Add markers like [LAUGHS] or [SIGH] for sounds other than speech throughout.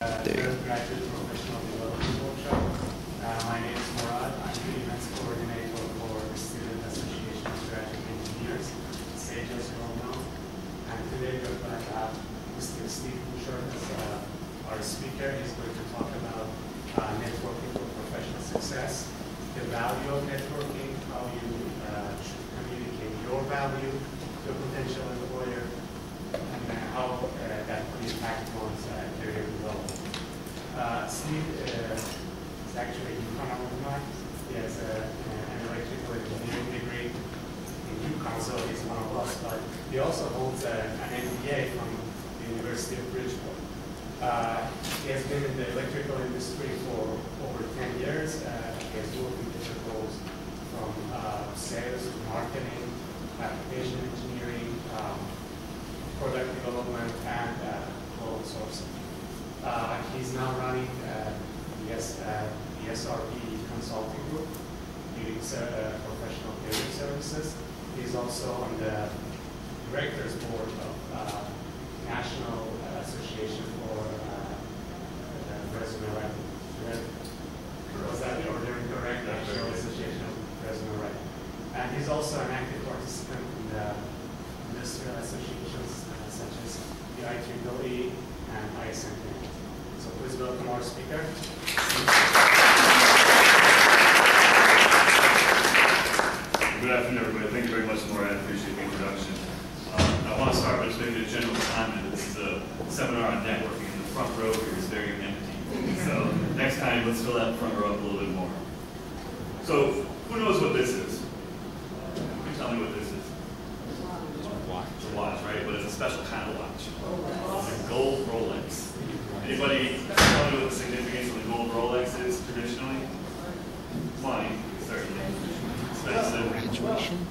There. Workshop. Uh, my name is Murad. I'm the events coordinator for the Student Association of Graduate Engineers, SAGE as well known. And today we're going to have Mr. Steve Bouchard as our speaker. He's going to talk about networking for professional success, the value of networking, how you uh, should communicate your value a potential employer, and uh, how uh, that could impact one's uh, career development. Uh, Steve uh, is actually a newcomer of mine. He has a, an electrical engineering degree in UConn, so he's one of us. But he also holds a, an MBA from the University of Bridgeport. Uh, he has been in the electrical industry for over 10 years. Uh, he has worked in different roles from uh, sales to marketing, application engineering, um, product development, and uh, global sourcing. Uh, he's now running uh, the, uh, the SRP Consulting Group, doing uh, professional career services. He's also on the directors board of uh, National Association for uh, uh, Resume Writing. Was that or correct? National Association of Resume Writing. And he's also an active participant in the industrial associations such as the IEEE and ISMP. So please welcome our speaker. Good afternoon, everybody. Thank you very much, Laura. I appreciate the introduction. Um, I want to start by just making a general comment this is a seminar on networking, and the front row here is very empty. So next time, let's fill that front row up a little bit more. So who knows what this is? Can tell me what this is? It's a watch, right? But it's a special kind of watch. It's a gold Rolex. Anybody tell me what the significance of the gold Rolex is traditionally? Money, certainly. Expensive. Graduation.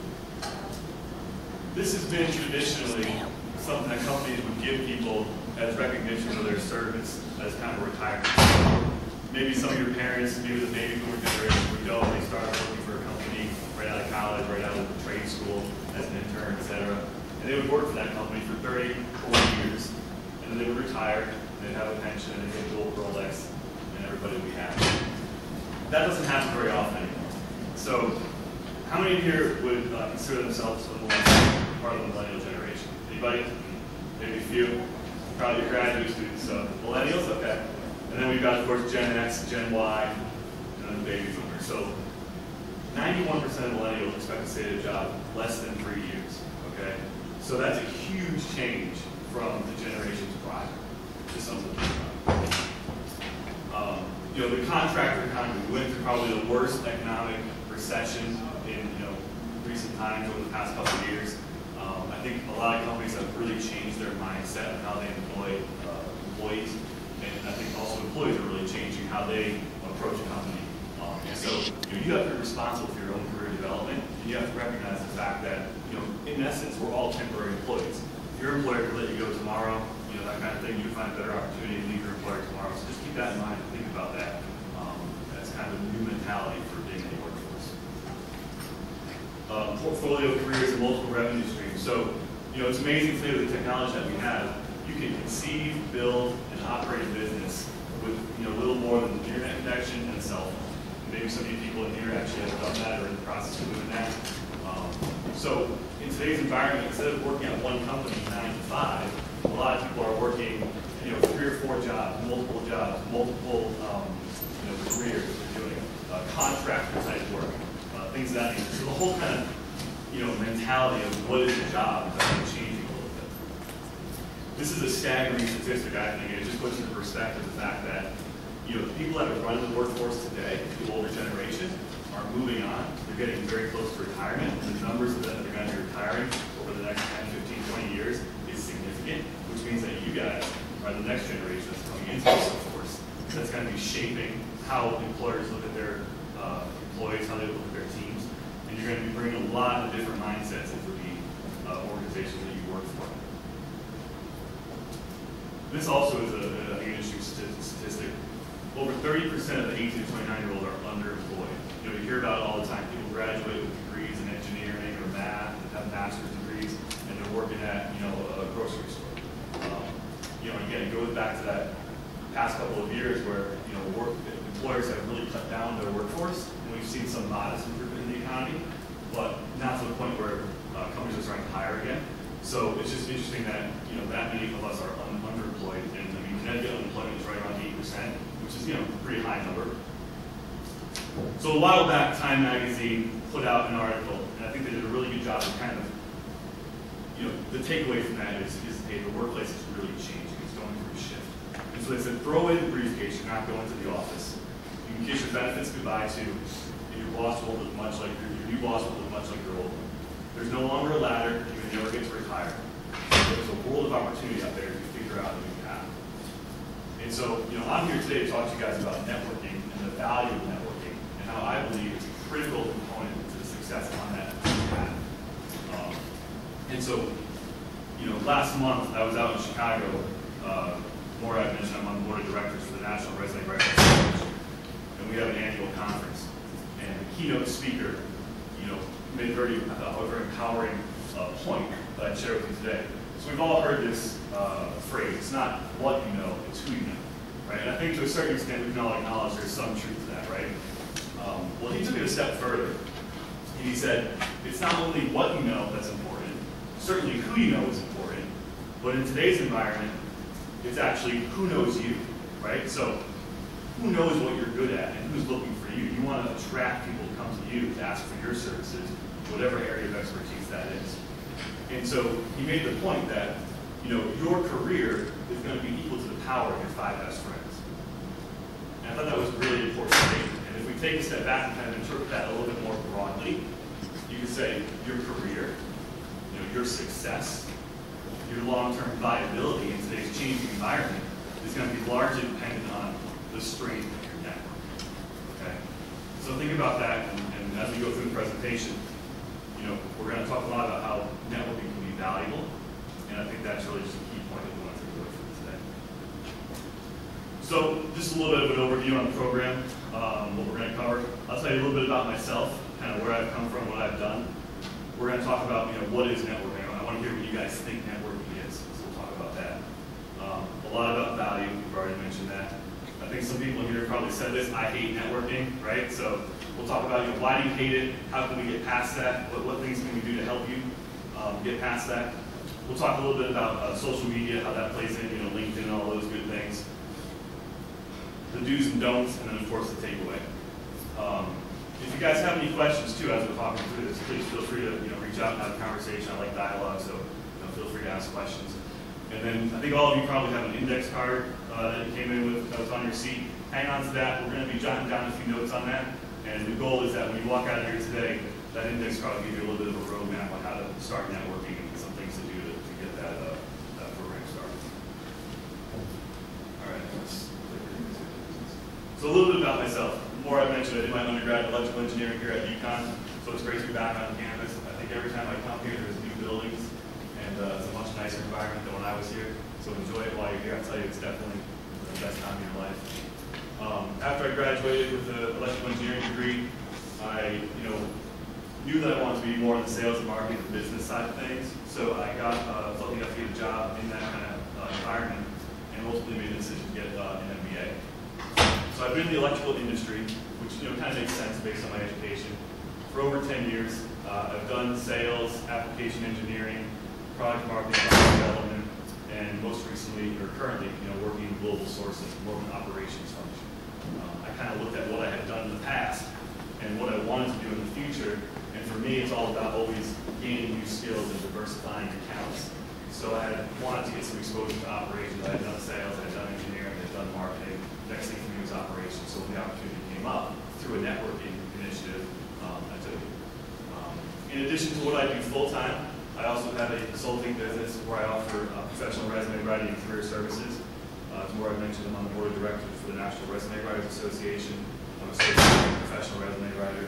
This has been traditionally something that companies would give people as recognition of their service as kind of retirement. Maybe some of your parents, maybe the baby boomer generation would go and they start working for a company right out of college, right out of trade school as an intern, et cetera. And they would work for that company for 30, 40 years. And then they would retire, and they'd have a pension, and they'd get gold Rolex, and everybody would be happy. That doesn't happen very often anymore. So how many of here would uh, consider themselves part of the millennial generation? Anybody? Maybe a few? Probably graduate students. So millennials, okay. And then we've got, of course, Gen X, Gen Y, and then the baby boomers. So 91% of millennials expect to stay at a job less than three years, okay? So that's a huge change from the generations prior. To think about. Um, you know, the contractor economy, we went through probably the worst economic recession in, you know, recent times over the past couple of years. Um, I think a lot of companies have really changed their mindset on how they employ uh, employees. And I think also employees are really changing how they approach a company. Um, and so, you know, you have to be responsible for your own career development. You have to recognize the fact that, you know, in essence, we're all temporary employees. Your employer could let you go tomorrow, you know, that kind of thing, you find a better opportunity to leave your employer tomorrow. So just keep that in mind and think about that. Um, that's kind of a new mentality for being in the workforce. Uh, portfolio careers and multiple revenue streams. So, you know, it's amazing today with the technology that we have. You can conceive, build, and operate a business with, you know, little more than an internet connection and a cell phone. Maybe some of you people in here actually have done that or in the process of doing that. Um, so, in today's environment, instead of working at one company nine to five, a lot of people are working, you know, three or four jobs, multiple jobs, multiple, um, you know, careers they're doing, uh, contractor type work, uh, things of that nature. So the whole kind of, you know, mentality of what is a job is changing a little bit. This is a staggering statistic, I think, and it just puts into perspective the fact that, you know, the people that are running the workforce today, the older generation, are moving on. They're getting very close to retirement. and The numbers of them that are going to be retiring over the next 10, 15, 20 years is significant, which means that you guys are the next generation that's coming into the workforce. That's going to be shaping how employers look at their uh, employees, how they look at their teams, and you're going to be bringing a lot of different mindsets into the uh, organization that you work for. This also is a, a, an industry statistic. Over 30% of the 18 to 29 year old are underemployed. You know, you hear about it all the time. People graduate with degrees in engineering or math, and have master's degrees, and they're working at, you know, a grocery store. Um, you know, again, it goes back to that past couple of years where, you know, work, employers have really cut down their workforce, and we've seen some modest improvement in the economy, but not to the point where uh, companies are starting to hire again. So it's just interesting that, you know, that many of us are un- underemployed, and I mean, Connecticut unemployment is right around eight percent, which is, you know, a pretty high number. So a while back, Time Magazine put out an article, and I think they did a really good job of kind of, you know, the takeaway from that is, is hey, the workplace is really changing, it's going through a shift. And so they said, throw away the briefcase, you're not going to the office. You can kiss your benefits goodbye to, and your boss will look much like, your, your new boss will look much like your old one. There's no longer a ladder, you can never get to retire. There's a world of opportunity out there if you figure out path. And so, you know, I'm here today to talk to you guys about networking and the value of networking and how I believe it's a critical component to the success on that path. Um, and so, you know, last month I was out in Chicago. Uh, Murad mentioned, I'm on the board of directors for the National Writers Association, and we have an annual conference. And the keynote speaker, you know, made very, uh, a very empowering uh, point that I'd share with you today. We've all heard this uh, phrase, it's not what you know, it's who you know, right? And I think to a certain extent we can all acknowledge there's some truth to that, right? Um, well, he took it a step further. And he said, it's not only what you know that's important, certainly who you know is important, but in today's environment, it's actually who knows you, right? So who knows what you're good at and who's looking for you? You want to attract people to come to you to ask for your services, whatever area of expertise that is. And so he made the point that, you know, your career is going to be equal to the power of your five best friends. And I thought that was a really important statement. And if we take a step back and kind of interpret that a little bit more broadly, you could say your career, you know, your success, your long-term viability in today's changing environment is going to be largely dependent on the strength of your network. Okay? So think about that, and, and as we go through the presentation, you know, we're going to talk a lot about how networking can be valuable, and I think that's really just a key point that we want to take away from today. So, just a little bit of an overview on the program, um, what we're going to cover. I'll tell you a little bit about myself, kind of where I've come from, what I've done. We're going to talk about, you know, what is networking. I want to hear what you guys think networking is, so we'll talk about that. Um, a lot about value, we've already mentioned that. I think some people here probably said this, I hate networking, right? So we'll talk about, you know, why do you hate it? How can we get past that? What, what things can we do to help you um, get past that? We'll talk a little bit about uh, social media, how that plays in, you know, LinkedIn and all those good things. The do's and don'ts, and then of course the takeaway. Um, if you guys have any questions too, as we're talking through this, please feel free to, you know, reach out and have a conversation. I like dialogue, so, you know, feel free to ask questions. And then I think all of you probably have an index card uh, that you came in with that was on your seat. Hang on to that. We're going to be jotting down a few notes on that. And the goal is that when you walk out of here today, that index card will give you a little bit of a roadmap on how to start networking and some things to do to, to get that, uh, that program started. All right, So a little bit about myself. Murad mentioned, I did my undergrad in electrical engineering here at UConn, so it's great to be back on campus. I think every time I come here, there's new buildings, and uh, it's a much nicer environment than when I was here. So enjoy it while you're here. I tell you, it's definitely the best time of your life. Um, after I graduated with an electrical engineering degree, I, you know, knew that I wanted to be more on the sales and marketing and business side of things. So I got uh, lucky enough to get a job in that kind of uh, environment, and ultimately made the decision to get uh, an MBA. So I've been in the electrical industry, which you know kind of makes sense based on my education, for over 10 years. Uh, I've done sales, application engineering, product marketing, development, and most recently, or currently, you know, working in global sourcing, more an operations kind of looked at what I had done in the past and what I wanted to do in the future, and for me, it's all about always gaining new skills and diversifying accounts. So I had wanted to get some exposure to operations. I had done sales, I had done engineering, I had done marketing. Next thing for me was operations. So when the opportunity came up through a networking initiative, um, I took it. Um, in addition to what I do full time, I also have a consulting business where I offer uh, professional resume writing and career services. Uh, as Murad mentioned, I'm on the board of directors for the National Resume Writers Association. I'm a professional resume writer,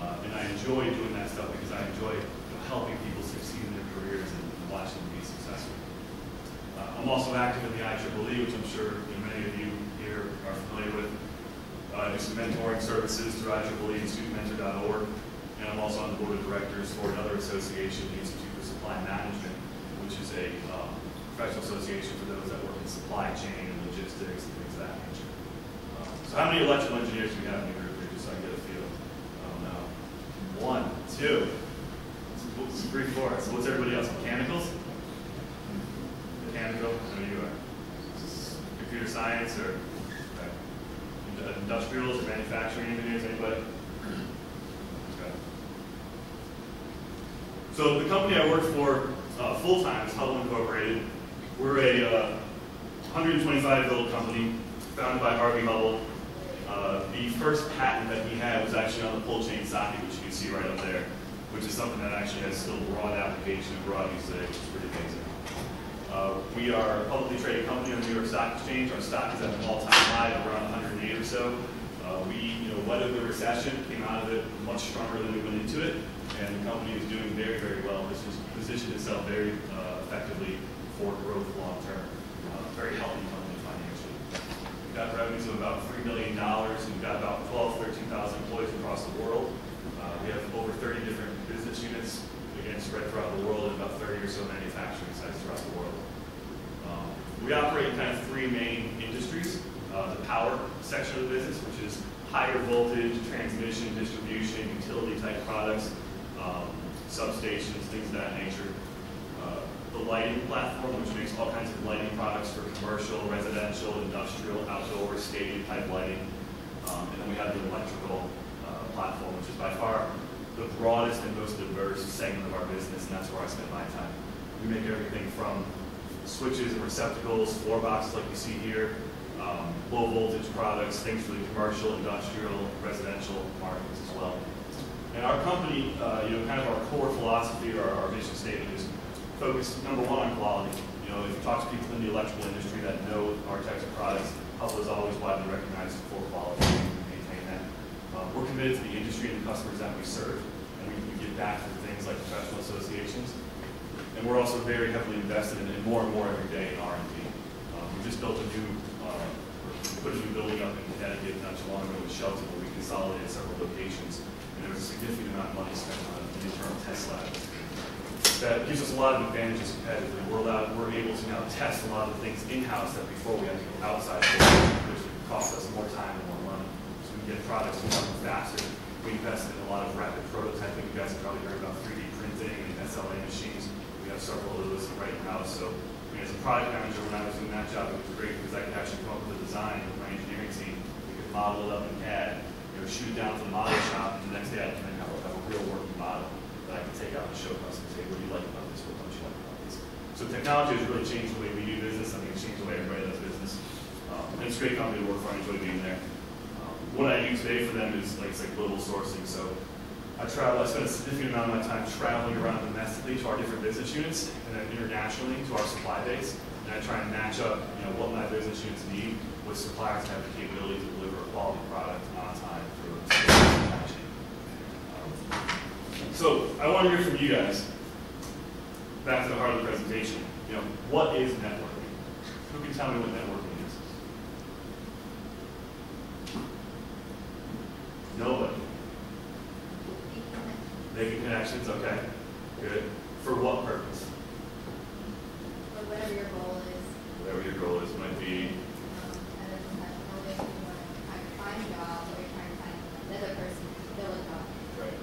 uh, and I enjoy doing that stuff because I enjoy you know, helping people succeed in their careers and watching them be successful. Uh, I'm also active in the IEEE, which I'm sure you know, many of you here are familiar with. Uh, I do some mentoring services through IEEE and studentmentor.org. And I'm also on the board of directors for another association, the Institute for Supply Management, which is a um, professional association for those that work in supply chain and logistics and things of that nature. Um, So how many electrical engineers do we have in the group here, just so I get a feel? I don't know. One, two, three, four. So what's everybody else? Mechanicals? Mechanical, I know you are. Computer science or okay. industrials or manufacturing engineers, anybody? So the company I work for uh, full-time is Hubbell Incorporated. We're a uh, 125-year-old company founded by Harvey Hubbell. Uh, the first patent that he had was actually on the pull chain socket, which you can see right up there, which is something that actually has still broad application and broad today, which is pretty amazing. Uh, we are a publicly traded company on the New York Stock Exchange. Our stock is at an all-time high of around 108 or so. Uh, we, you know, weathered the recession, came out of it much stronger than we went into it, and the company is doing very, very well. This has positioned itself very uh, effectively for growth long term. Uh, very healthy company financially. We've got revenues of about $3 million, and we've got about 12, 13,000 employees across the world. Uh, we have over 30 different business units, again, spread throughout the world, and about 30 or so manufacturing sites throughout the world. Um, we operate in kind of three main industries. Uh, the power section of the business, which is higher voltage, transmission, distribution, utility type products, um, substations, things of that nature. Uh, the lighting platform, which makes all kinds of lighting products for commercial, residential, industrial, outdoor, stadium type lighting. Um, and then we have the electrical uh, platform, which is by far the broadest and most diverse segment of our business, and that's where I spend my time. We make everything from switches and receptacles, floor boxes like you see here, um, low voltage products, things for the commercial, industrial, residential markets as well. And our company, uh, you know, kind of our core philosophy or our mission statement is focused, number one, on quality. You know, if you talk to people in the electrical industry that know our types of products, Hubbell is always widely recognized for quality. We maintain that. Um, we're committed to the industry and the customers that we serve, and we, we give back to things like professional associations. And we're also very heavily invested in, in more and more every day in R&D. Um, we just built a new, uh, put a new building up in Connecticut not too long ago with Shelton, where we consolidated several locations, and there was a significant amount of money spent on internal test lab. That gives us a lot of advantages competitively. We're allowed, we're able to now test a lot of the things in-house that before we had to go outside which cost us more time and more money. So we can get products to faster. We invest in a lot of rapid prototyping. You guys have probably heard about 3D printing and SLA machines. We have several of those right now. So I mean, as a product manager, when I was doing that job, it was great because I could actually come up with a design with my engineering team. We could model it up in CAD, you know, shoot it down to the model shop, and the next day I can have a, have a real working model I can take out and show customers, say, what do you like about this, what don't you like about this? So technology has really changed the way we do business, I think it's changed the way everybody does business. Um, and it's a great company to work for, I enjoy being there. Um, what I do today for them is like, it's like global sourcing, so I travel, I spend a significant amount of my time traveling around domestically to our different business units, and then internationally to our supply base, and I try and match up, you know, what my business units need with suppliers that have the capability to deliver a quality product on time through a supply chain. Um, so I want to hear from you guys. Back to the heart of the presentation. You know, what is networking? Who can tell me what networking is? Nobody. Making connections, okay. Good. For what purpose? Or whatever your goal is. Whatever your goal is, might be, Um, and then professional, if you want to to find a job or you're trying to find another person to fill a job. right.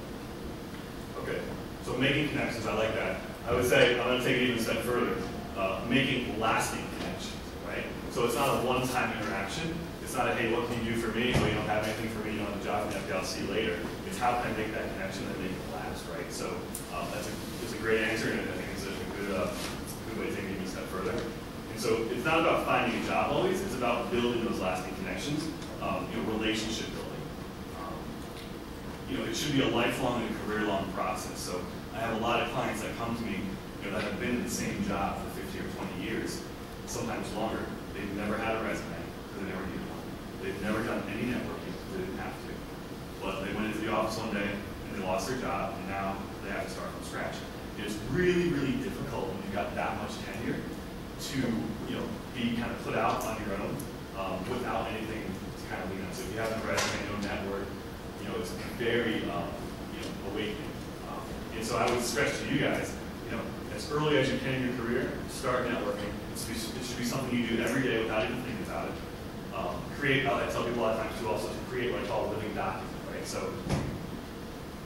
Okay, so making connections, I like that. I would say, I'm gonna take it even a step further, uh, making lasting connections, right? So it's not a one-time interaction. It's not a, hey, what can you do for me? Well, you don't have anything for me, you don't have a job, okay, I'll see you later. It's how can I make that connection that make it last, right? So, um, that's a, it's a great answer, and I think it's a good, uh, good way to take it even a step further. And so it's not about finding a job always, it's about building those lasting connections, um, you know, relationship you know, it should be a lifelong and career-long process. So I have a lot of clients that come to me, you know, that have been in the same job for 15 or 20 years, sometimes longer. They've never had a resume because they never needed one. They've never done any networking because they didn't have to. But they went into the office one day and they lost their job, and now they have to start from scratch. It's really, really difficult when you've got that much tenure to, you know, be kind of put out on your own um, without anything to kind of lean on. So if you have a resume, no network, you know, it's very, um, you know, awakening. Um, and so I would stress to you guys, you know, as early as you can in your career, start networking. It's, it should be something you do every day without even thinking about it. Um, create, I tell people a lot of times too also to create what I call a living document, right? So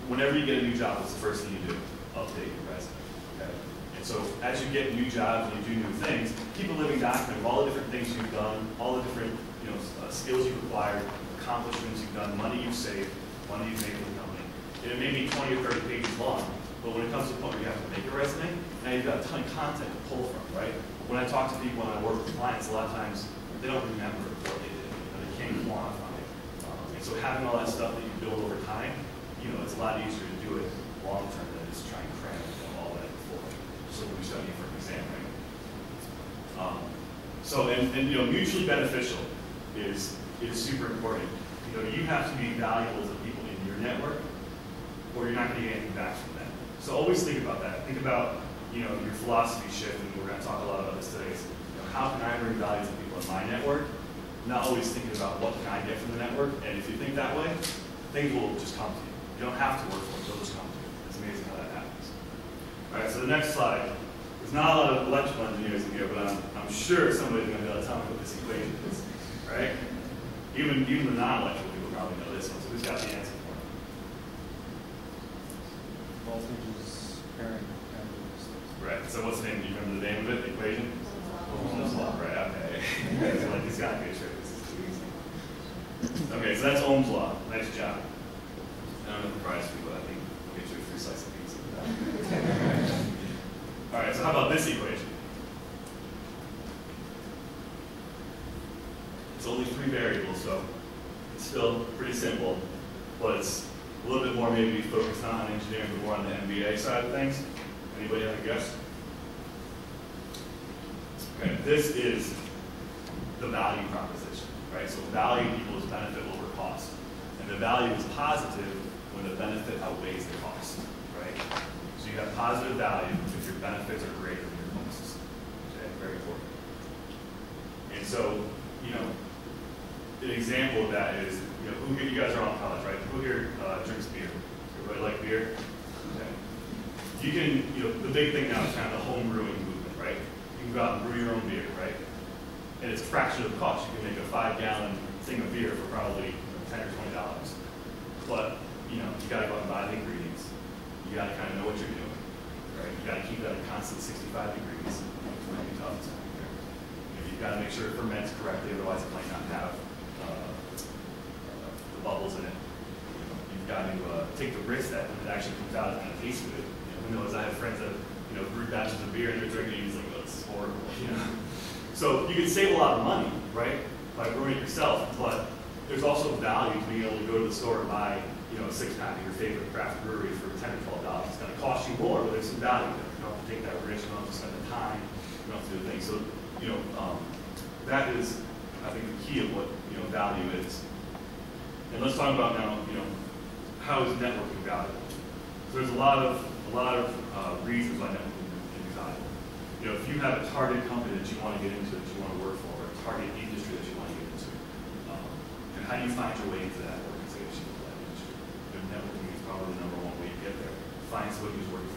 whenever you get a new job, what's the first thing you do? Update your resume. Okay? And so as you get new jobs and you do new things, keep a living document of all the different things you've done, all the different you know, uh, skills you've acquired, accomplishments you've done, money you've saved, for the company. And it may be 20 or 30 pages long, but when it comes to the point where you have to make a resume, now you've got a ton of content to pull from, right? When I talk to people and I work with clients, a lot of times they don't remember what they did, and they can't quantify it. Um, and so having all that stuff that you build over time, you know, it's a lot easier to do it long term than just trying to cram you know, all that before. So we study for an exam, right? Um, so, and, and, you know, mutually beneficial is, is super important. You know, you have to be valuable to people in your network, or you're not going to get anything back from them. So always think about that. Think about, you know, your philosophy shift, and we're going to talk a lot about this today. Is, you know, how can I bring value to people in my network? Not always thinking about what can I get from the network. And if you think that way, things will just come to you. You don't have to work for it; they'll just come to you. It's amazing how that happens. All right. So the next slide. There's not a lot of electrical engineers in here, but I'm, I'm sure somebody's going to be able to tell me what this equation is. Right? Even even the non-electrical people probably know this one. So who's got the answer for me? voltages pairing and resistance. Right. So what's the name? Do you remember the name of it? The equation? Ohm's law. Right. Okay. so like he's got to be a trick. This is too easy. Okay. That's Ohm's law.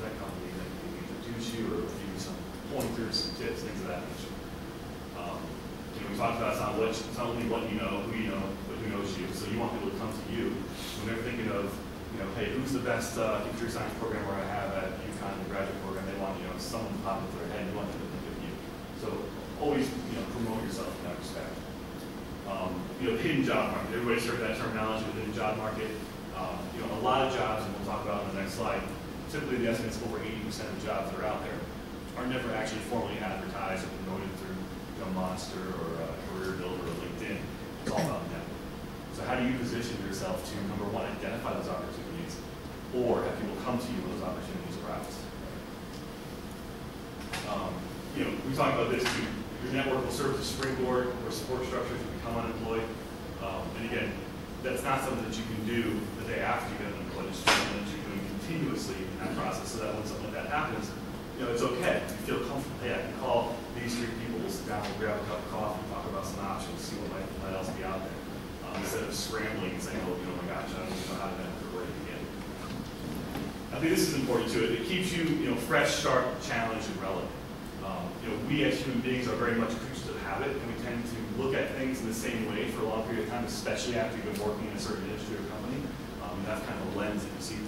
That company that can introduce you or give you some pointers, some tips, things of that nature. Um, you know, we talked about it's not, what, it's not only what you know, who you know, but who knows you. So you want people to come to you when they're thinking of, you know, hey, who's the best uh, computer science programmer I have at UConn, the graduate program? They want, you know, someone to pop into their head. You want them to think of you. So always, you know, promote yourself in that respect. Um, you know, hidden job market. Everybody's heard that terminology, the hidden job market. Um, you know, a lot of jobs, and we'll talk about in the next slide, typically the estimates over 80% of jobs that are out there are never actually formally advertised or promoted through you know, Monster or uh, Career Builder or LinkedIn. It's all about network. So how do you position yourself to, number one, identify those opportunities, or have people come to you when those opportunities arise? Um, you know, we talk about this too. Your network will serve as a springboard or support structure to become unemployed. Um, and again, that's not something that you can do the day after you get unemployed. It's something that doing continuously in that process so that when something like that happens, you know, it's okay. You feel comfortable. Hey, I can call these three people, sit down, grab a cup of coffee, talk about some options, see what might, might else be out there. Um, instead of scrambling and saying, oh, you know, my gosh, I don't even know how to to begin. I think this is important too. It keeps you, you know, fresh, sharp, challenged, and relevant. Um, you know, we as human beings are very much creatures of habit, and we tend to look at things in the same way for a long period of time, especially after you've been working in a certain industry or company. Um, have kind of a lens that you see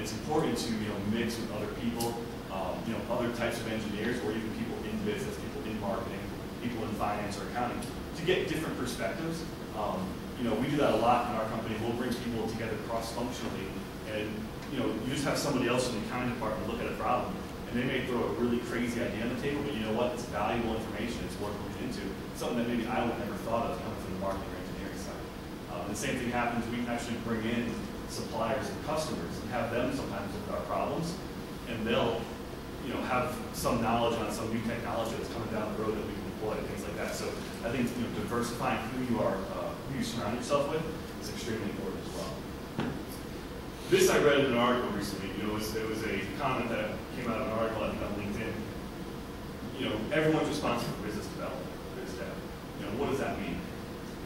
it's important to, you know, mix with other people, um, you know, other types of engineers, or even people in business, people in marketing, people in finance or accounting, to get different perspectives. Um, you know, we do that a lot in our company. We'll bring people together cross-functionally, and you know, you just have somebody else in the accounting department look at a problem, and they may throw a really crazy idea on the table, but you know what? It's valuable information. It's worth looking into. Something that maybe I would never thought of coming from the marketing or engineering side. Um, the same thing happens. We actually bring in suppliers and customers and have them sometimes at our problems, and they'll, you know, have some knowledge on some new technology that's coming down the road that we can deploy, things like that. So I think you know, diversifying who you are, uh, who you surround yourself with, is extremely important as well. This I read in an article recently. You know, it was, it was a comment that came out of an article I think on LinkedIn. You know, everyone's responsible for business development. You know, what does that mean?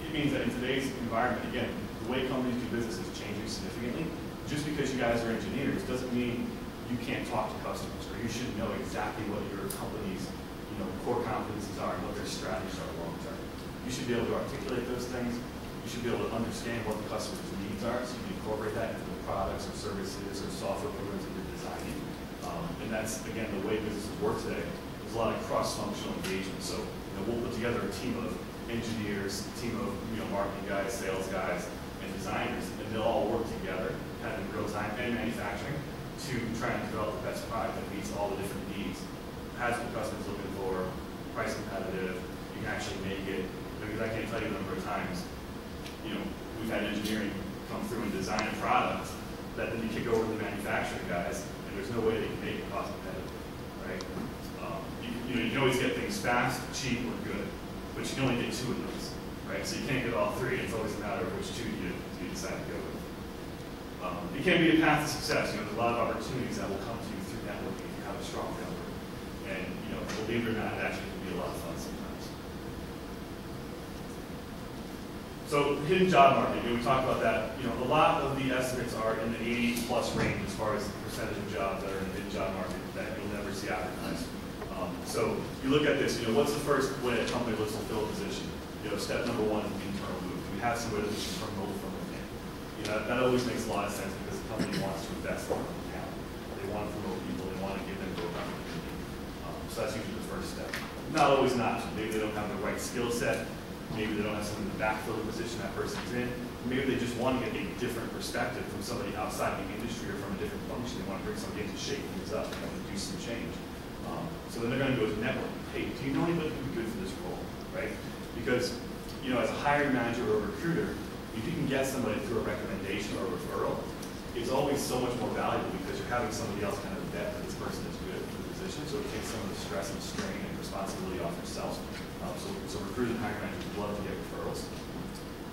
It means that in today's environment, again, the way companies do business is changing significantly. Just because you guys are engineers doesn't mean you can't talk to customers, or you should know exactly what your company's you know, core competencies are and what their strategies are long term. You should be able to articulate those things. You should be able to understand what the customer's needs are, so you can incorporate that into the products or services or software programs that you're designing. Um, and that's, again, the way businesses work today. There's a lot of cross-functional engagement. So, you know, we'll put together a team of engineers, team of, you know, marketing guys, sales guys, designers, and they'll all work together, kind of in real time, and manufacturing, to try and develop the best product that meets all the different needs. Has what the customer's looking for, price competitive, you can actually make it, because I can't tell you the number of times, you know, we've had engineering come through and design a product that then you kick over to the manufacturing guys, and there's no way they can make it cost competitive, right? Um, you, you know, you can always get things fast, cheap, or good, but you can only get two of those, right? So you can't get all three. It's always a matter of which two you, decide to go with. Um, it can be a path to success. You know, there's a lot of opportunities that will come to you through networking if you have a strong network. And you know, believe it or not, it actually can be a lot of fun sometimes. So hidden job market, you know, we talked about that. You know, a lot of the estimates are in the 80 plus range as far as the percentage of jobs that are in the hidden job market that you'll never see advertised. Um, so you look at this, you know, what's the first way a company looks to fill a position? You know, step number one, internal move. Do we have somebody that we from? That, always makes a lot of sense because the company wants to invest in their own talent. They want to promote people, they want to give them growth opportunity. Um, so that's usually the first step. Not always an option. Maybe they don't have the right skill set. Maybe they don't have someone to backfill the position that person's in. Maybe they just want to get a different perspective from somebody outside the industry or from a different function. They want to bring somebody in to shake things up and do some change. Um, so then they're going to go to network. Hey, do you know anybody who would be good for this role, right? Because, you know, as a hiring manager or a recruiter, if you can get somebody through a recommendation or a referral, it's always so much more valuable because you're having somebody else kind of vet that this person is good for the position, so it takes some of the stress and strain and responsibility off yourself. Um, so, so recruiters and hiring managers love to get referrals.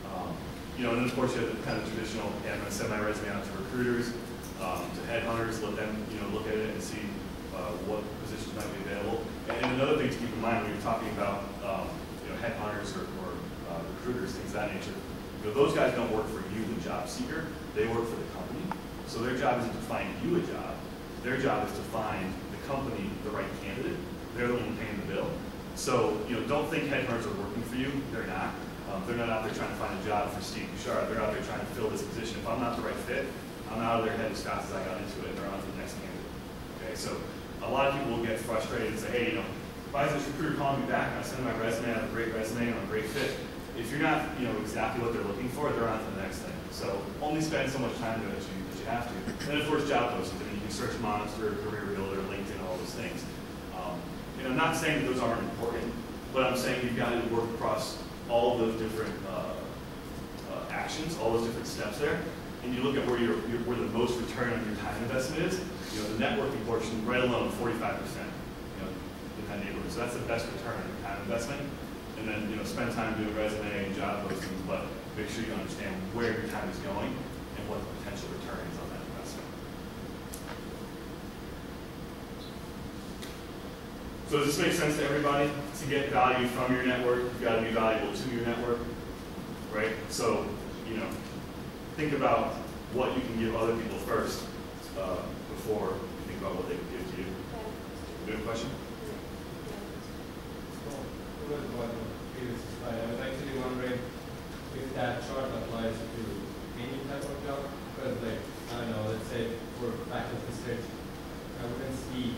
Um, you know, and then of course you have the kind of traditional, yeah, I'm going to send my resume out to recruiters, um, to headhunters, let them, you know, look at it and see uh, what positions might be available. And another thing to keep in mind when you're talking about, um, you know, headhunters or, or uh, recruiters, things of that nature, you know, those guys don't work for you, the job seeker. They work for the company. So their job isn't to find you a job. Their job is to find the company the right candidate. They're the one paying the bill. So, you know, don't think headhunters are working for you. They're not. Um, they're not out there trying to find a job for Steve Bouchard. They're out there trying to fill this position. If I'm not the right fit, I'm out of their head as fast as I got into it. They're on to the next candidate. Okay, so a lot of people will get frustrated and say, hey, you know, why is this recruiter calling me back? And I send my resume, I have a great resume, and I'm a great fit. If you're not, you know, exactly what they're looking for, they're on to the next thing. So only spend so much time doing it as you, as you have to. And of course, job postings. I mean, you can search Monster, Career Builder, LinkedIn, all those things. Um, you know, I'm not saying that those aren't important, but I'm saying you've got to work across all those different uh, uh, actions, all those different steps there, and you look at where your where the most return on your time investment is. You know, the networking portion, right alone, 45 percent. You know, in that neighborhood. So that's the best return on your time investment. And then you know, spend time doing resume and job postings, but make sure you understand where your time is going and what the potential return is on that investment. So does this make sense to everybody? To get value from your network, you've got to be valuable to your network, right? So, you know, think about what you can give other people first uh, before you think about what they can give to you. Good question? with what the previous slide, I was actually wondering if that chart applies to any type of job, because like, I don't know, let's say for faculty research, I wouldn't see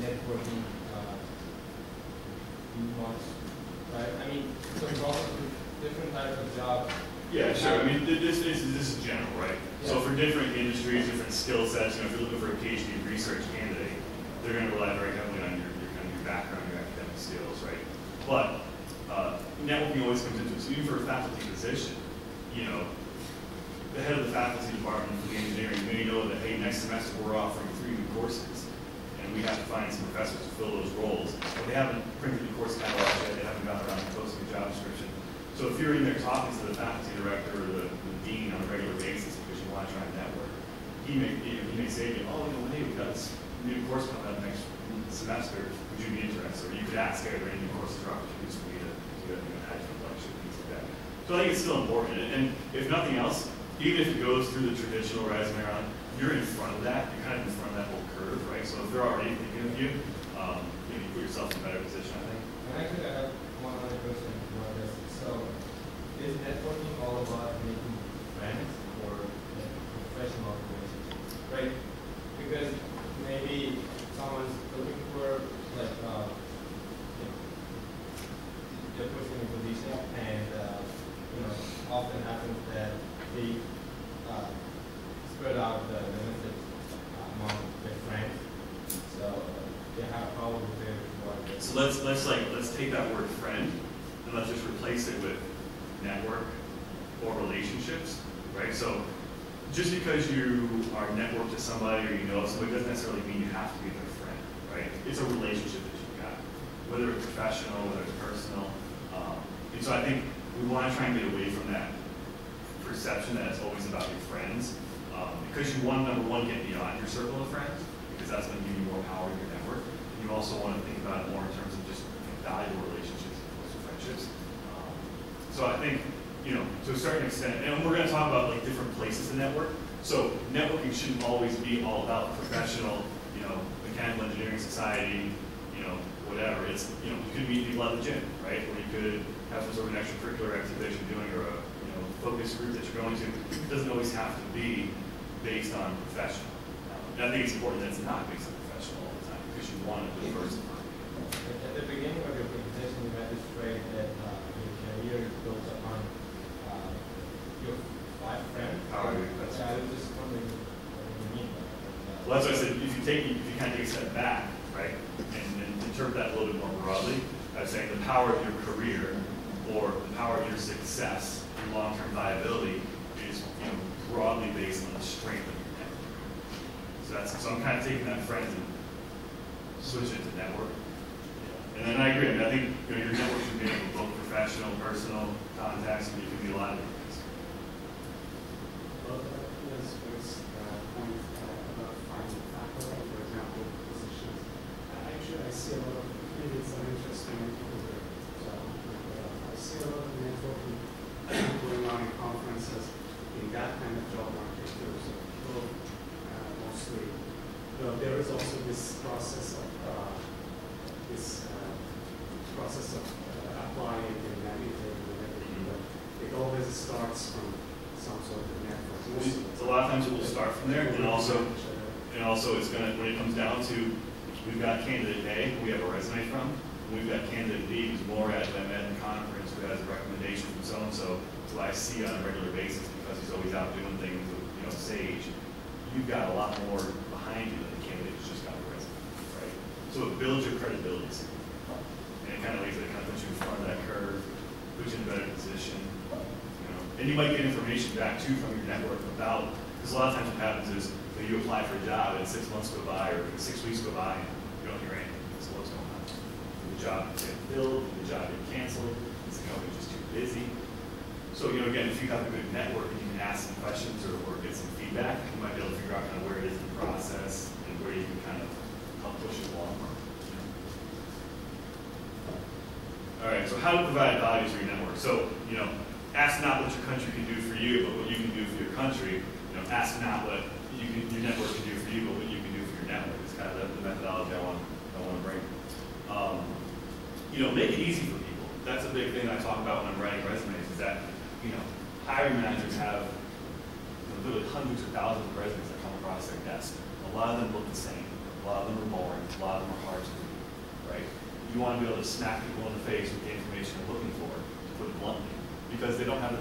networking, uh, much, right? I mean, so different types of jobs. Yeah, sure. I mean, th- this is, this is general, right? So for different industries, different skill sets, you know, if you're looking for a PhD research candidate, they're gonna rely very heavily on your, your kind of your background, your academic skills, right? But, uh, networking always comes into it. So even for a faculty position, you know, the head of the faculty department for the engineering may know that, hey, next semester we're offering three new courses. And we have to find some professors to fill those roles. But they haven't printed the course catalog yet, they haven't gotten around to posting a job description. So if you're in there talking to the faculty director or the, the dean on a regular basis because you want to try and network, he may, you know, he may say to you, oh, you know, hey, we've got this new course coming up next semester, would you be interested? Or you could ask, are there any new courses or opportunities for me to, adjunct lecture, things like that. So I think it's still important, and, if nothing else, even if it goes through the traditional resume round, you're in front of that, you're kind of in front of that whole curve, right? So if they're already thinking of you, um, you know, you put yourself in a better position, I think. And actually, I have one other question about this. So, is networking all about making friends or professional relationships, right? Because maybe someone's looking for like, uh, you know, they're pushing a position, and uh, you know, often happens that they uh, spread out the benefits among their friends. So they have problems with what they So let's, let's like, let's take that word friend and let's just replace it with network or relationships, right? So just because you are networked to somebody or you know somebody doesn't necessarily mean you have to be their friend, right? It's a relationship that you've got, whether it's professional, whether it's personal. Um, and so I think we want to try and get away from that perception that it's always about your friends. Um, because you want, number one, get beyond your circle of friends, because that's going to give you more power in your network. And You also want to think about it more in terms of just valuable relationships as opposed to friendships. Um, so I think, you know, to a certain extent, and we're going to talk about like different places to network. So networking shouldn't always be all about professional, you know, mechanical engineering society, you know, whatever. It's, you know, you could meet people at the gym, right? Or you could have some sort of an extracurricular activity that you're doing or a, you know, focus group that you're going to. It doesn't always have to be based on professional. Um, I think it's important that it's not based on professional all the time because you want to diversify. At the beginning of your presentation, you had this phrase that uh, your career is built upon uh, your five friends. Power of your friends. Yeah, I was just wondering what you mean by that. Well, that's why I said, if you take, if you kind of take a step back, right, and, and interpret that a little bit more broadly, I was saying the power of your career or the power of your success and long-term viability is, you know, broadly based on the strength of your network. So that's, so I'm kind of taking that friends and switching it to network. And then I agree, I think, you know, your network should be able to both professional, personal contacts, and it can be a lot of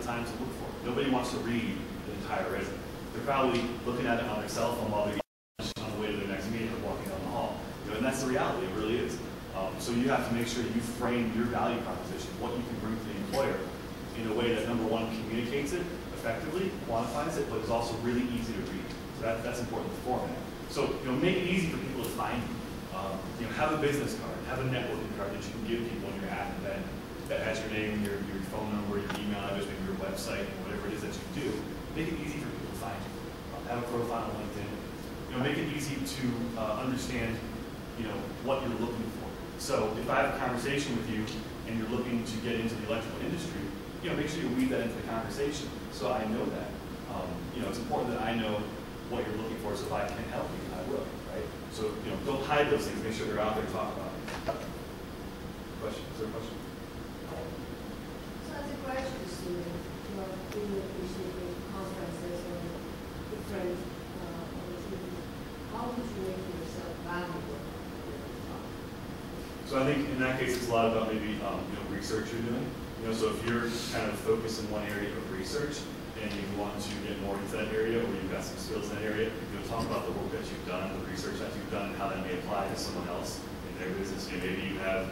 they don't have the time to look for. Nobody wants to read the entire resume. They're probably looking at it on their cell phone while they're on the way to their next meeting or walking down the hall. You know, and that's the reality, it really is. Um, so you have to make sure you frame your value proposition, what you can bring to the employer in a way that number one communicates it effectively, quantifies it, but is also really easy to read. So that, that's important to format. So you know, make it easy for people to find you. Um, you know, have a business card, have a networking card that you can give people when you're at an event that has your name, your, your phone number, your email address, maybe your website, whatever it is that you do. Make it easy for people to find you. Um, have a profile on LinkedIn. You know, make it easy to uh, understand, you know, what you're looking for. So if I have a conversation with you and you're looking to get into the electrical industry, you know, make sure you weave that into the conversation so I know that. Um, you know, it's important that I know what you're looking for, so if I can help you, I will, right? So, you know, don't hide those things, make sure they're out there, talk about it. Question, is there a question? So graduate student, you know, really appreciate the conferences different uh. How would you make yourself valuable? So I think in that case, it's a lot about maybe, um, you know, research you're doing. You know, so if you're kind of focused in one area of research and you want to get more into that area or you've got some skills in that area, you know, talk about the work that you've done, the research that you've done, and how that may apply to someone else in their business. You know, maybe you have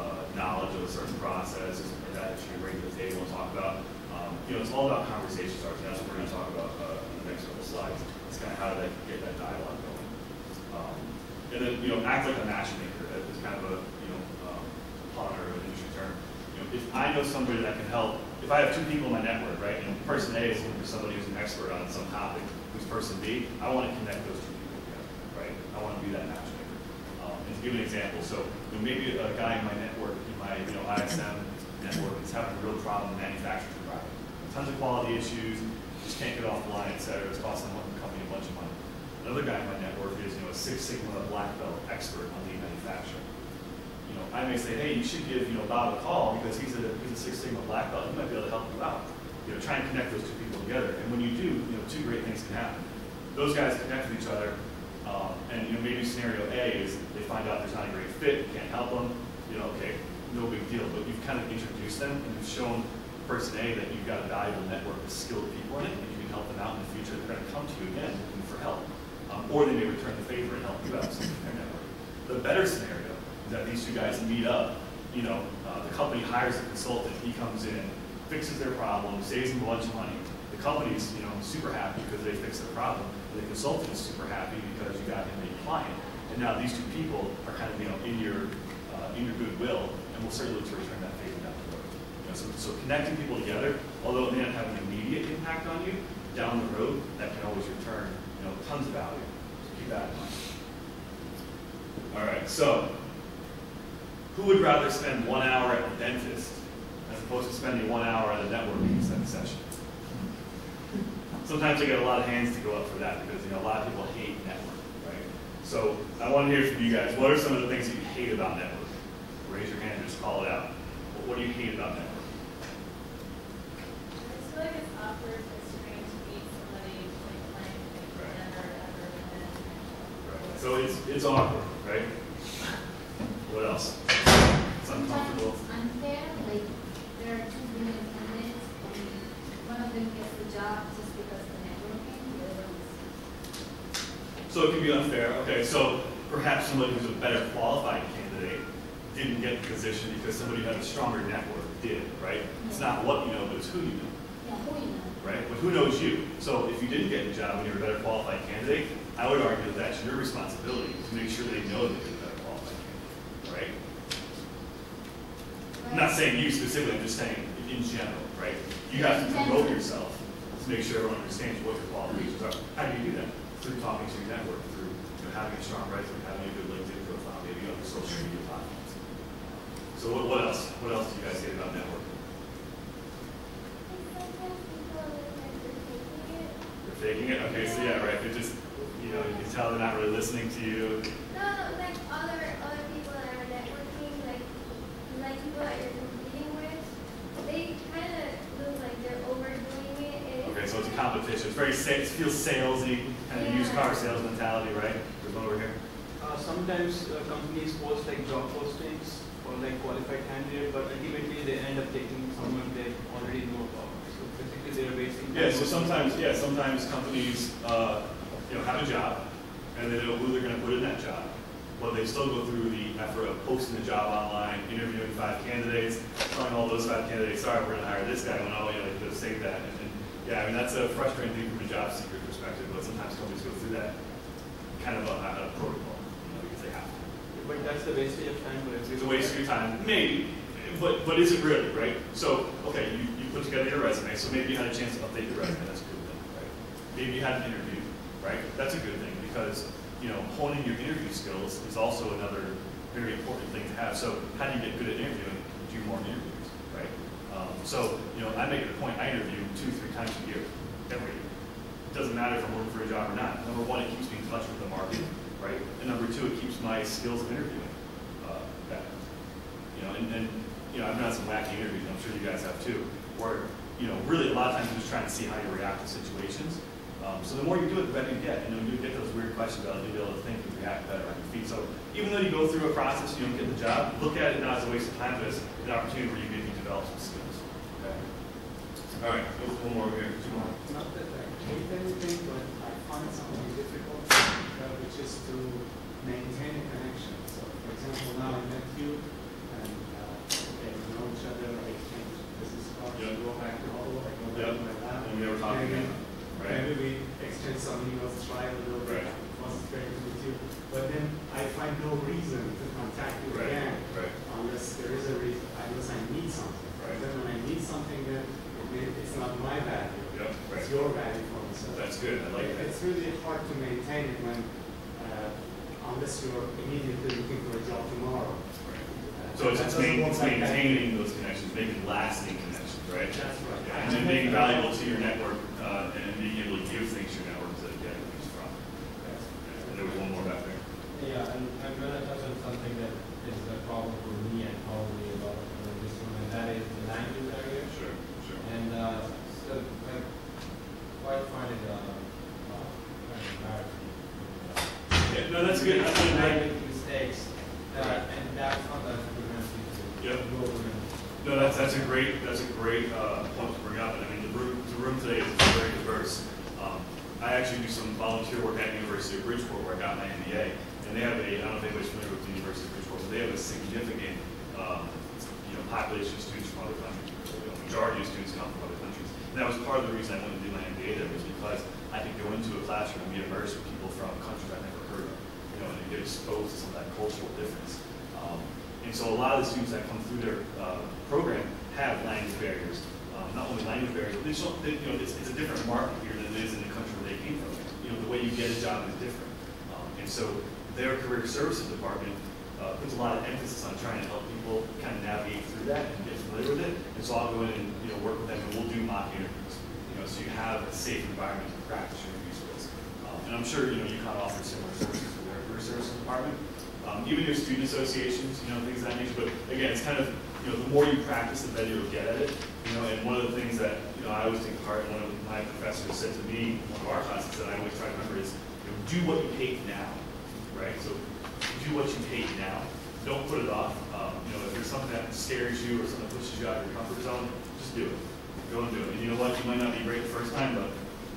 uh, knowledge of a certain process or something like that that you can bring to the table and talk about. Um, you know, it's all about conversation starts. That's what we're going to talk about uh, in the next couple slides. It's kind of how to get that dialogue going. Um, and then, you know, act like a matchmaker. Is kind of a, you know, um, pun or an industry term. You know, if I know somebody that can help, if I have two people in my network, right, and person A is looking for somebody who's an expert on some topic, who's person B, I want to connect those two people together, right? I want to be that matchmaker. To give an example, so you know, maybe a guy in my network, in my you know ISM network, is having a real problem manufacturing product. Tons of quality issues, just can't get off the line, et cetera. It's costing the company a bunch of money. Another guy in my network is you know a Six Sigma black belt expert on lean manufacturing. You know, I may say, hey, you should give you know Bob a call because he's a he's a Six Sigma black belt. He might be able to help you out. You know, try and connect those two people together. And when you do, you know, two great things can happen. Those guys connect with each other, um, and you know, maybe scenario A is they find out there's not a great fit, you can't help them. You know, okay, no big deal. But you've kind of introduced them and you've shown person A that you've got a valuable network of skilled people in it, and you can help them out in the future. They're going to come to you again looking for help, um, or they may return the favor and help you out in their network. The better scenario is that these two guys meet up. You know, uh, the company hires a consultant. He comes in, fixes their problem, saves them a bunch of money. The company's you know super happy because they fixed their problem. And the consultant is super happy because you got him a client. And now these two people are kind of you know in your uh, in your goodwill, and we'll certainly to return that favor down the road. You know, so, so connecting people together, although it may not have an immediate impact on you, down the road, that can always return you know tons of value. So keep that in mind. All right, so who would rather spend one hour at the dentist as opposed to spending one hour at a networking session? Sometimes I get a lot of hands to go up for that because you know a lot of people hate networking, right? So I want to hear from you guys. What are some of the things that you hate about networking? Raise your hand and just call it out. What, what do you hate about networking? I feel like it's awkward, it's strange to meet somebody like playing, like Right. never ever. Right. So it's it's awkward, right? What else? It's Sometimes uncomfortable. it's unfair, like there are two women candidates and one of them gets the job just because of networking, the other one is. So it can be unfair. Okay, so perhaps somebody who's a better qualified candidate didn't get the position because somebody who had a stronger network did, right? It's not what you know, but it's who you know, Yeah, who you know? right? But who knows you? So if you didn't get the job and you're a better qualified candidate, I would argue that that's your responsibility to make sure they know that you're a better qualified candidate, right? I'm not saying you specifically, I'm just saying in general, right? You have to promote yourself to make sure everyone understands what your qualifications are. How do you do that? Through talking to your network, through you know, having a strong resume, having a good LinkedIn profile, maybe other social media platforms. So what, what else? What else do you guys get about networking? They're faking it. Okay, so yeah, right, they're just, you know, you can tell they're not really listening to you. No, like other other people that are networking, like like people that you're competing so it's a competition. It's very, it feels salesy, kind of used car sales mentality, right? There's one over here. Uh, sometimes uh, companies post like job postings for like qualified candidate, but ultimately they end up taking someone they already know about. So basically they're wasting. Yeah, so sometimes, yeah, sometimes companies, uh, you know, have a job, and they know who they're gonna put in that job. But they still go through the effort of posting the job online, interviewing five candidates, telling all those five candidates, sorry, we're gonna hire this guy, when, oh, you know, you could have saved that. And, and, yeah, I mean, that's a frustrating thing from a job seeker perspective, but sometimes companies go through that kind of a, a protocol, you know, because they have to. But that's the wastage of time for. It's a waste of your time, maybe, but, but is it really, right? So, okay, you, you put together your resume, so maybe you had a chance to update your resume, that's a good thing, right? Maybe you had an interview, right? That's a good thing, because, you know, honing your interview skills is also another very important thing to have. So how do you get good at interviewing? Do more interviews, so, you know, I make it a point, I interview two, three times a year, every year. It doesn't matter if I'm working for a job or not. Number one, it keeps me in touch with the market, right? And number two, it keeps my skills of interviewing uh, better. You know, and, and you know, I've done some wacky interviews, I'm sure you guys have too, where you know, really a lot of times I'm just trying to see how you react to situations. Um, so the more you do it, the better you get. And when you get those weird questions, you'll be able to think and react better on your feet. So even though you go through a process, you don't get the job, look at it not as a waste of time, but as an opportunity where you maybe develop some skills. All right, there's one more here. Two more. Not that I hate anything, but I find something difficult, uh, which is to maintain a connection. So, for example, now I met you, and uh, we know each other, I exchange business cards, Yep. go back to Hollow, I go back to my lab. And we never talk maybe- again, right? Maybe we exchange some emails, try a little bit, Right. it was great to meet you, but then I find no reason to contact you Right, again right. unless there is a reason, unless I need something. Right. Then when I need something, then it may- it's not my value. Yep, right. It's your value for That's good, I like that. It's really hard to maintain it when, uh, unless you're immediately looking for a job tomorrow. Right. Uh, So it's, it's main- it's like that. maintaining those connections, making lasting connections, right? That's right. Yeah, And then being valuable to your network, uh, and being able to give things to your network instead of getting things from. And there was one more back there. Yeah, and I'm gonna touch on something that is a problem for me and probably a lot of people in this room, and that is the language barrier. Sure, sure. And, uh, so, I quite find it, uh, uh, kind of embarrassing. Yeah, no, that's good. That's good. I make mistakes, uh, and that's not that prevents you to Yep. go over and No, that's, that's a great, that's a great, uh, point to bring up, and I mean, the room, the room today is very diverse. Um, I actually do some volunteer work at University of Bridgeport where I got my MBA, and they have a, I don't know if anybody's familiar with the University of Bridgeport, but they have a significant, um, you know, population of students from other countries. You know, Majority of students come from other countries. And that was part of the reason I wanted to do my MBA there, was because I could go into a classroom and be immersed with people from countries I've never heard of, you know, and get exposed to some of that cultural difference. Um, and so a lot of the students that come through their uh, program have language barriers. Um, not only language barriers, but they show, they, you know, it's, it's a different market here than it is in the country where they came from. You know, the way you get a job is different. Um, and so their career services department uh, puts a lot of emphasis on trying to help people kind of navigate through that and get familiar with it. And so I'll go in and you know work with them, and we'll do mock interviews. You know, so you have a safe environment to practice your interview skills. Um, and I'm sure you know UConn offers similar services for their career services department. Um, even your student associations, you know, things of that nature. But again, it's kind of, you know, the more you practice, the better you'll get at it. You know, and one of the things that, you know, I always take heart, and one of my professors said to me, one of our classes that I always try to remember is, you know, do what you hate now, right? So do what you hate now. Don't put it off. Um, you know, if there's something that scares you or something that pushes you out of your comfort zone, just do it. Go and do it. And you know what? You might not be great the first time, but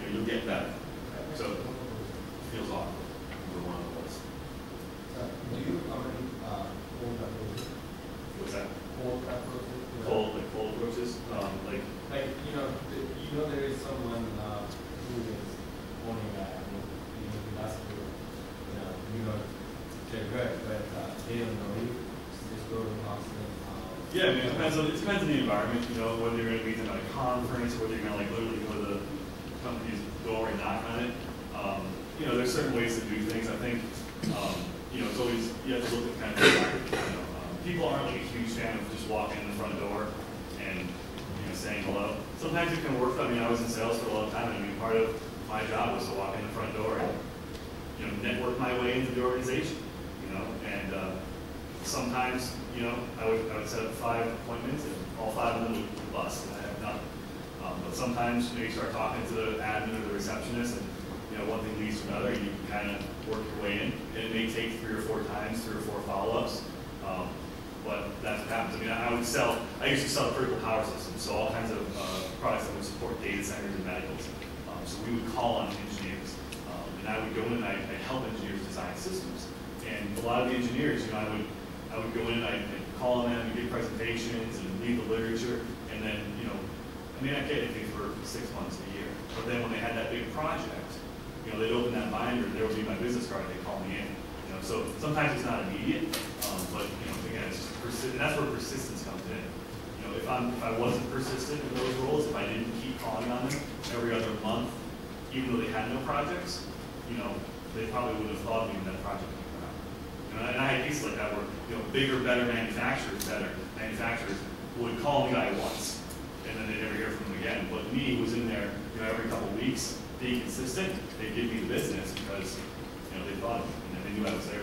you you'll get better. So it feels awkward. We're one of those. Uh, Do you already, uh, hold that process? What's that? Hold that process? Cold, like cold approaches, um, like, Like, you know, th- you know there is someone, uh, who is owning that, I mean, you know, that's the, you know, you know, they're good, but, uh, they don't know you, just go to the uh. yeah, I mean, it depends on, it depends on the environment, you know, whether you're gonna meet them at a conference, whether you're gonna like literally go to the company's door and knock on it. Um, you know, there's certain ways to do things, I think, um, you know, it's always, you have to look at kind of you know. Um, People aren't like a huge fan of just walking in the front door and, you know, saying hello. Sometimes it can work, I mean, I was in sales for a long time, and I mean, part of my job was to walk in the front door and, you know, network my way into the organization, you know, and, uh, sometimes, you know, I would, I would set up five appointments and all five of them would bust and I have nothing. Um, but sometimes, you know, you start talking to the admin or the receptionist and, know, one thing leads to another, and you can kind of work your way in. And it may take three or four times, three or four follow-ups. Um, but that's what happens. I mean, I would sell, I used to sell critical power systems, so all kinds of, uh, products that would support data centers and medicals. Um, so we would call on engineers, um, and I would go in and I'd, I'd help engineers design systems. And a lot of the engineers, you know, I would, I would go in and I'd, I'd call on them and give presentations and read the literature, and then, you know, I may not get anything for six months, a year. But then when they had that big project, you know, they'd open that binder, there would be my business card, they'd call me in. You know, so sometimes it's not immediate, um, but, you know, again, it's just persi- that's where persistence comes in. You know, if I'm, if I wasn't persistent in those roles, if I didn't keep calling on them every other month, even though they had no projects, you know, they probably wouldn't have thought of me when that project came around. You know, and I had cases like that where, you know, bigger, better manufacturers, better manufacturers would call the guy once, and then they never hear from him again. But me, was in there, you know, every couple weeks, being consistent, they'd give me the business because, you know, they thought me, and they knew I was there.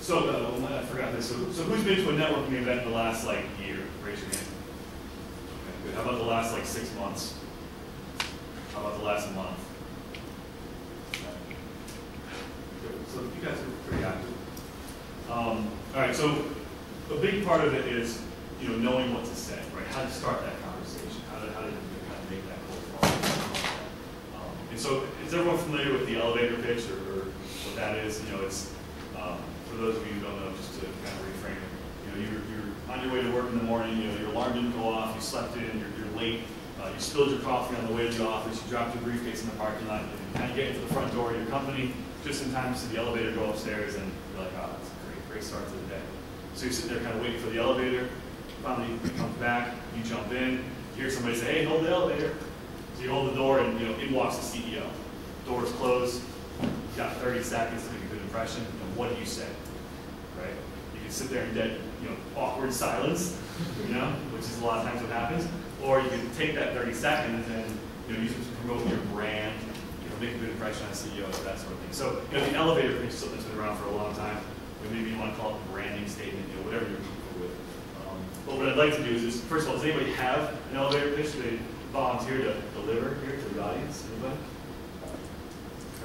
So, uh, I forgot this. So, so who's been to a networking event in the last like year? Raise your hand. Okay, good. How about the last like six months? How about the last month? So you guys are pretty active. Um, all right. So a big part of it is you know knowing what to say, right? How to start that conversation. How to how to kind of make that cold call. Um, and so is everyone familiar with the elevator pitch or, or what that is? You know, it's um, for those of you who don't know, just to kind of reframe it, you know, you're, you're on your way to work in the morning, you know, your alarm didn't go off, you slept in, you're, you're late, uh, you spilled your coffee on the way to the office, you dropped your briefcase in the parking lot, and you kind of get into the front door of your company just in time to see the elevator go upstairs, and you're like, oh, a great, great start to the day. So you sit there kind of waiting for the elevator, finally comes back, you jump in, you hear somebody say, hey, hold the elevator. So you hold the door, and you know, in walks the CEO. Door's closed, you got 30 seconds to make a good impression, and what do you say? Right? You can sit there in dead, you know, awkward silence, you know, which is a lot of times what happens. Or you can take that 30 seconds and, you know, use it to promote your brand, you know, make a good impression on CEO, that sort of thing. So, you know, the elevator pitch is something that's been around for a long time. Or maybe you want to call it a branding statement, you know, whatever you're comfortable with. Um, but what I'd like to do is, is, first of all, does anybody have an elevator pitch they volunteer to deliver here to the audience? Anybody?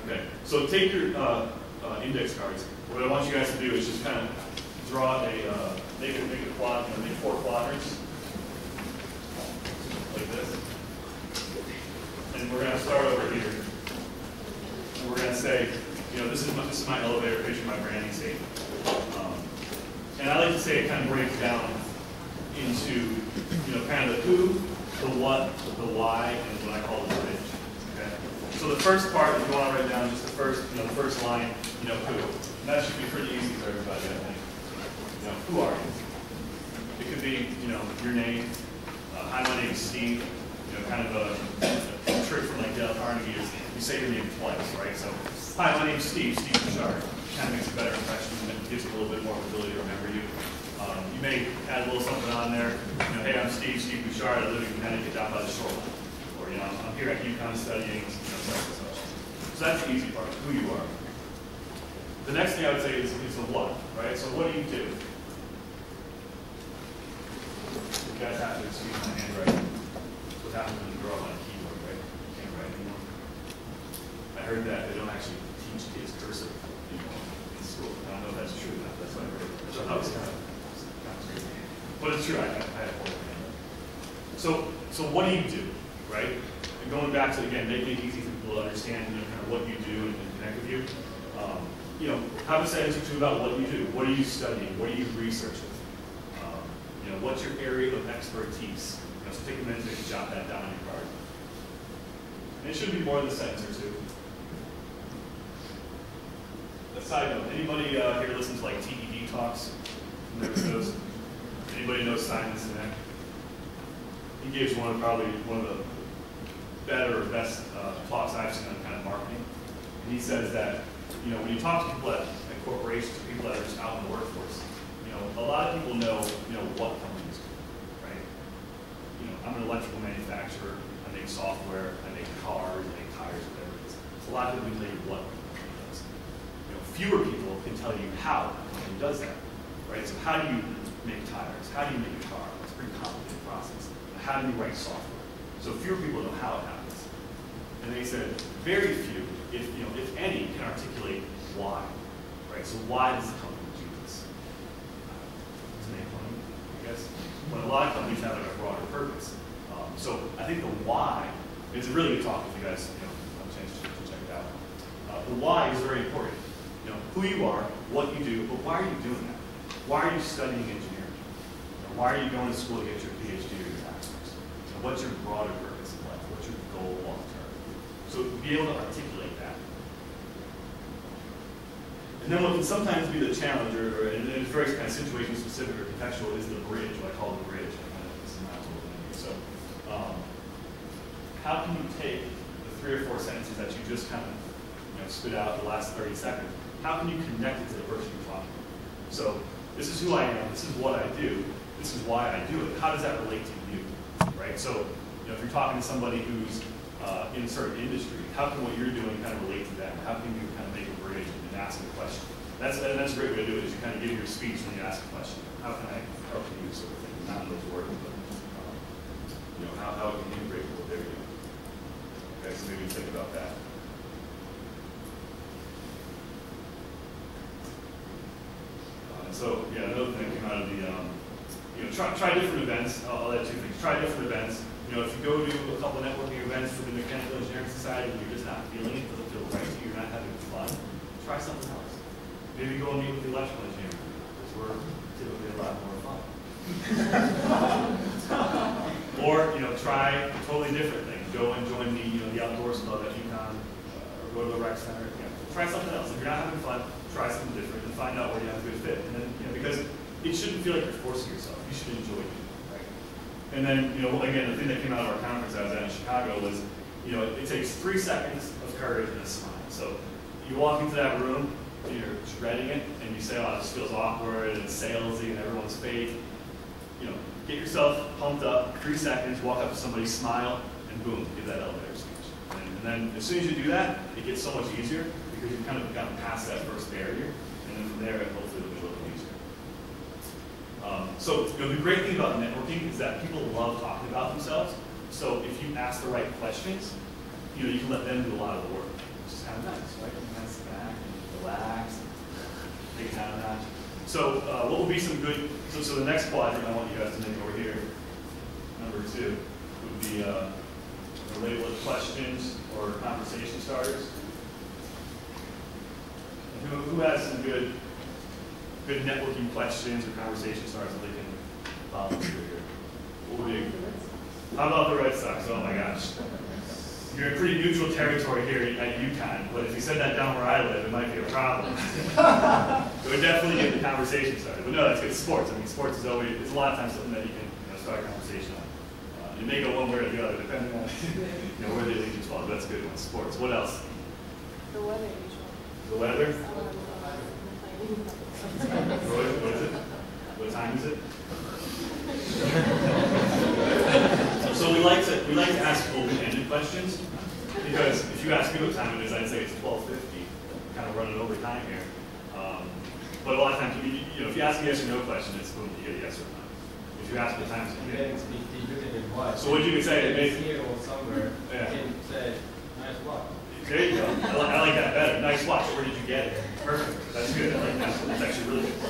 Okay, so take your uh, uh, index cards. What I want you guys to do is just kind of draw a, uh, make a, make a quad, you know, make four quadrants, like this. And we're gonna start over here. And we're gonna say, you know, this is my, this is my elevator pitch, my branding statement. Um, and I like to say it kind of breaks down into, you know, kind of the who, the what, the why, and what I call the bridge. Okay? So the first part, if you want to write down just the first, you know, the first line, you know, who. And that should be pretty easy for everybody, I think. You know, who are you? It could be, you know, your name. Uh, hi, my name is Steve. You know, kind of a, a trick from like Dale Carnegie is you say your name twice, right? So, hi, my name is Steve, Steve Bouchard. Kind of makes a better impression and gives a little bit more ability to remember you. Um, you may add a little something on there. You know, hey, I'm Steve, Steve Bouchard. I live in Connecticut down by the shoreline. Or, you know, I'm here at UConn studying, you know, such and. So that's the easy part, who you are. The next thing I would say is, is the what, right? So what do you do? You guys have to excuse my handwriting. That's what happens when you grow up on a keyboard, right? You can't write anymore. I heard that they don't actually teach kids cursive anymore in school. I don't know if that's true or not. That's what I heard. What I was kind of. But it's true. I, I have handwriting. So, so what do you do, right? And going back to, again, making it easy for people to understand, you know, kind of what you do and, and connect with you. Um, you know, have a sentence or two about what you do. What are you studying? What are you researching? Um, you know, what's your area of expertise? You know, so take a minute to jot that down on your card. And it should be more than a sentence or two. A side note, anybody uh, here listen to like TED talks? Never those? Anybody know Simon Sinek? He gives one of probably one of the better or best uh, talks I've seen on kind of marketing. And he says that, you know, when you talk to people at, at corporations, people that are just out in the workforce, you know, a lot of people know, you know, what companies do, right? You know, I'm an electrical manufacturer, I make software, I make cars, I make tires, whatever it is. So a lot of people know what does. You know, fewer people can tell you how a company does that, right? So how do you make tires? How do you make a car? It's a pretty complicated process. how do you write software? So fewer people know how it happens. And they said very few, if you know, if any, can articulate why. Right? So why does the company do this? To money, I guess. But a lot of companies have like a broader purpose. Um, so I think the why is a really good talk if you guys you know have a chance to, to check it out. Uh, the why is very important. You know who you are, what you do, but why are you doing that? Why are you studying engineering? Why are you going to school to get your PhD or your master's? Know, what's your broader purpose in life? What's your goal long term? So be able to articulate that. And then what can sometimes be the challenge, or, or and it's very kind of situation specific or contextual, is the bridge, what I call the bridge. So, um, how can you take the three or four sentences that you just kind of you know, spit out the last 30 seconds? How can you connect it to the person you're talking? So, this is who I am, this is what I do, this is why I do it. How does that relate to you? Right? So, you know, if you're talking to somebody who's uh, in a certain industry, how can what you're doing kind of relate to them? How can you kind of make a bridge and ask a question? That's, and that's a great way to do it, is you kind of give your speech when you ask a question. How can I help you, sort of not those words, but, um, you know, how, how it can integrate with what they're doing. Okay, so maybe think about that. Uh, so, yeah, another thing came out of the, um, you know, try, try different events. I'll, I'll add two things. Try different events. You know, if you go to a couple networking events for the Mechanical Engineering Society and you're just not feeling it, doesn't feel right to you, you're not having fun, try something else. Maybe go and meet with the electrical engineering group, because we're typically a lot more fun. [LAUGHS] or, you know, try a totally different thing. Go and join the, you know, the outdoors club at UConn, uh, or go to the rec center. You know, try something else. If you're not having fun, try something different and find out where you have a good fit. And then, you know, because it shouldn't feel like you're forcing yourself. You should enjoy it. And then, you know, again, the thing that came out of our conference I was at in Chicago was, you know, it, it takes three seconds of courage and a smile. So you walk into that room, you're dreading it, and you say, oh, this feels awkward and salesy and everyone's fake. You know, get yourself pumped up, three seconds, walk up to somebody, smile, and boom, give that elevator speech. And, and then as soon as you do that, it gets so much easier because you've kind of gotten past that first barrier, and then from there, it'll be a little easier. Um, so you know, the great thing about networking is that people love talking about themselves. So if you ask the right questions, you know, you can let them do a lot of the work, is kind of nice, right? You can back and relax, take it down a notch. So uh, what would be some good, so, so the next quadrant I want you guys to make over here, number two, would be uh, a label of questions or conversation starters. Who, who has some good, good networking questions or conversation starters that they can volunteer here? What would be, how about the Red Sox? Oh my gosh. You're in pretty neutral territory here at UConn, but if you said that down where I live, it might be a problem. [LAUGHS] it would definitely get the conversation started. But no, that's good. Sports. I mean, sports is always, it's a lot of times something that you can you know, start a conversation on. Uh, it may go one way or the other, depending on [LAUGHS] you know, where the allegiance falls. But that's a good one. Sports. What else? The weather usually. The weather? Um, What [LAUGHS] what is it? What time is it? [LAUGHS] So we like to we like to ask open-ended questions because if you ask me what time it is, I'd say it's twelve fifty. Kind of running over time here. Um, but a lot of times, you, you know, if you ask a yes or no question, it's boom, you get a yes or no. If you ask what time is And it, then if you the. So what you could say, maybe- here or somewhere, Yeah. you can say, nice watch. There you go. I like, I like that better. Nice watch. Where did you get it? Perfect. That's good. I like that. That's actually really good.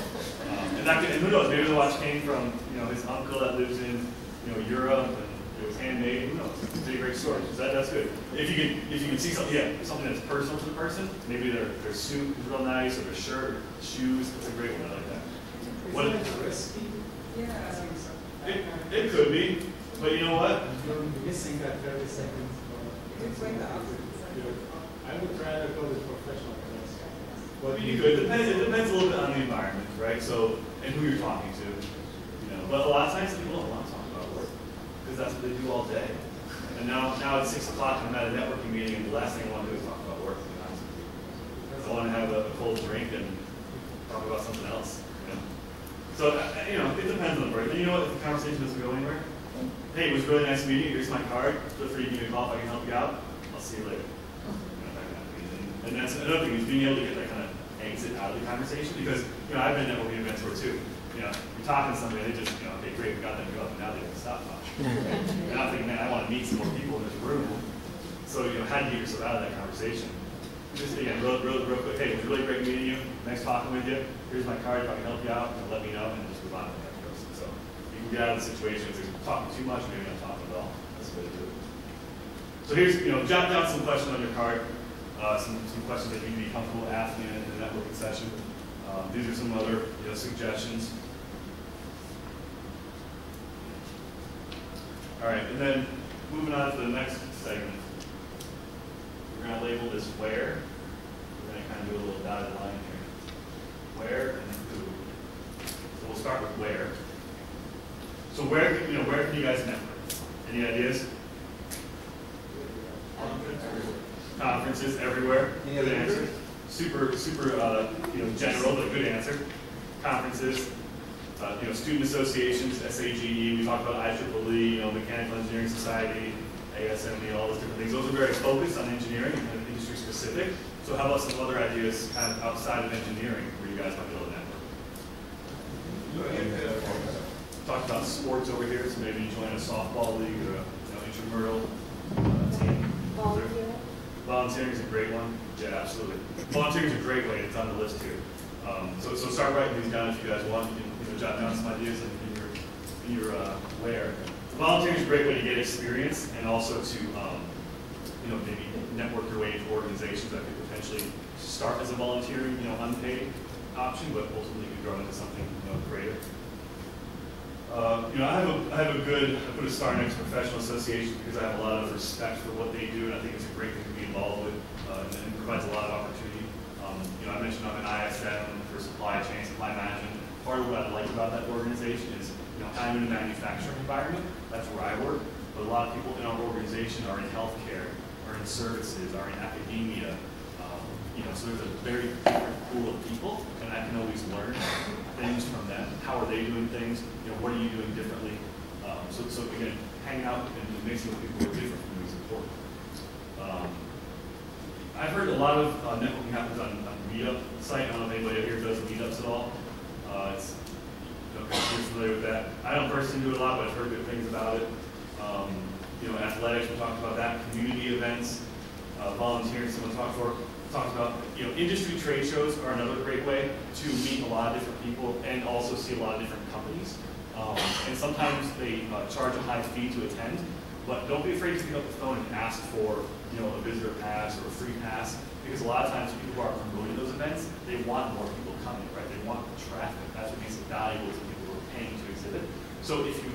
Um, and, that could, and who knows? Maybe the watch came from you know his uncle that lives in you know Europe and it was handmade. Who knows? It's a great story. So that, that's good. If you can if you can see something, yeah, something that's personal to the person. Maybe their their suit is real nice or their shirt, or shoes. That's a great one. I like that. What? It, it could be, but you know what? You're missing that thirty seconds. I would rather go with professional place. Well, you could. Depends, it depends a little bit on the environment, right? So, and who you're talking to, you know. But a lot of times people don't want to talk about work because that's what they do all day. And now, now it's six o'clock I'm at a networking meeting, and the last thing I want to do is talk about work. I want to have a, a cold drink and talk about something else. You know? So, uh, you know, it depends on the person. You know what? If the conversation doesn't go anywhere, hey, it was really nice meeting you. Here's my card. Feel free to give me a call if I can help you out. I'll see you later. You know, that kind of thing. And, that's another thing is being able to get that kind of exit out of the conversation because you know I've been at events before too, you know, you're talking to somebody, they just, you know, okay, great, we got them go up, and now they can stop talking. [LAUGHS] And I'm thinking, man, I want to meet some more people in this room. So, you know, how do you get yourself out of that conversation? Just again, real, real, real quick, hey, it was really great meeting you. Nice talking with you. Here's my card. If I can help you out, you know, let me know, and just move on to the next person. So you can get out of the situation if you're talking too much, maybe not talking at all. That's the way to do it. So here's, you know, jot down some questions on your card. Uh, some, some questions that you'd be comfortable asking in the networking session. Um, these are some other, you know, suggestions. All right, and then moving on to the next segment. We're going to label this where. We're going to kind of do a little dotted line here. Where and who. So we'll start with where. So where, you know, where can you guys network? Any ideas? Conferences everywhere. Any Good other answer. Super, super, uh, you know, general, but good answer. Conferences, uh, you know, student associations, SAGE, we talked about IEEE, you know, Mechanical Engineering Society, ASME, all those different things. Those are very focused on engineering and kind of industry specific. So how about some other ideas kind of outside of engineering where you guys might be able to network? Talked about sports over here, so maybe you join a softball league or a you know, intramural uh, team. Volunteer. Volunteering is a great one. Yeah, absolutely. Volunteering is a great way. It's on the list here. Um, so, so start writing these down if you guys want. You can you know, jot down some ideas in, your in your uh, where. Volunteering is a great way to get experience and also to um, you know maybe network your way into organizations that could potentially start as a volunteering you know unpaid option, but ultimately could grow into something you know greater. Uh, you know, I have a, I have a good, I put a star next to professional association because I have a lot of respect for what they do, and I think it's a great thing to be involved with, uh, and it provides a lot of opportunity. Um, you know, I mentioned I'm an ISM for supply chain, supply management. Part of what I like about that organization is, you know, I'm in a manufacturing environment, that's where I work, but a lot of people in our organization are in healthcare, are in services, are in academia. You know, so there's a very different pool of people, and I can always learn things from them. How are they doing things? You know, what are you doing differently? Um, so, so again, hanging out and mixing with people who are different from you is important. Um, I've heard a lot of uh, networking happens on, on Meetup site. I don't know if anybody here does meetups at all. Uh, it's, okay, you're familiar with that. I don't personally do it a lot, but I've heard good things about it. Um, you know, athletics, we talked about that. Community events, uh, volunteering, someone talked for, talked about, you know, industry trade shows are another great way to meet a lot of different people and also see a lot of different companies. Um, and sometimes they uh, charge a high fee to attend, but don't be afraid to pick up the phone and ask for, you know, a visitor pass or a free pass, because a lot of times people who are promoting those events, they want more people coming, right? They want traffic. That's what makes it valuable to people who are paying to exhibit. So if you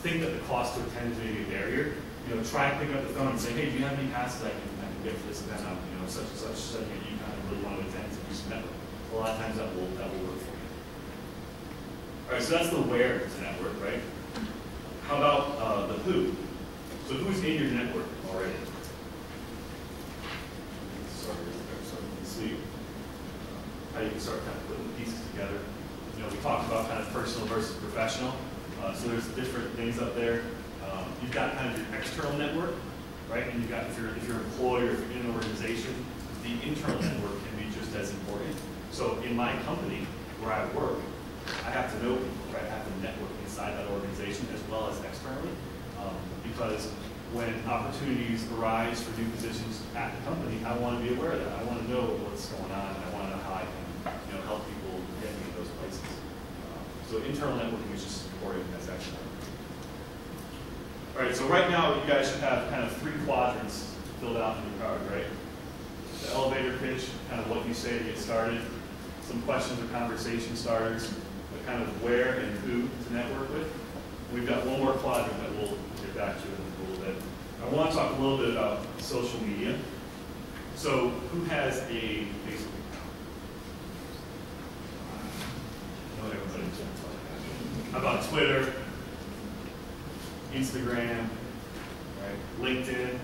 think that the cost to attend is maybe a barrier, you know, try picking up the phone and say, hey, do you have any passes I can, I can get for this event? I'm, you know, such and such, such, and you kind of really want to attend to do some network. A lot of times that will, that will work for you. All right, so that's the where to network, right? How about uh, the who? So who's in your network already? Start with- so uh, how you can start kind of putting the pieces together. You know, we talked about kind of personal versus professional. Uh, so there's different things up there. Um, you've got kind of your external network, right? And you've got if you're if you're if you're in an organization, the internal network can be just as important. So in my company where I work, I have to know people, right? I have to network inside that organization as well as externally, um, because when opportunities arise for new positions at the company, I want to be aware of that. I want to know what's going on, I want to know how I can, you know, help people get me those places. Um, so internal networking is just as important as external. All right, so right now you guys should have kind of three quadrants filled out in your card, right? The elevator pitch, kind of what you say to get started, some questions or conversation starters, the kind of where and who to network with. We've got one more quadrant that we'll get back to in a little bit. I want to talk a little bit about social media. So who has a Facebook account? Not. How about Twitter, Instagram, right? LinkedIn?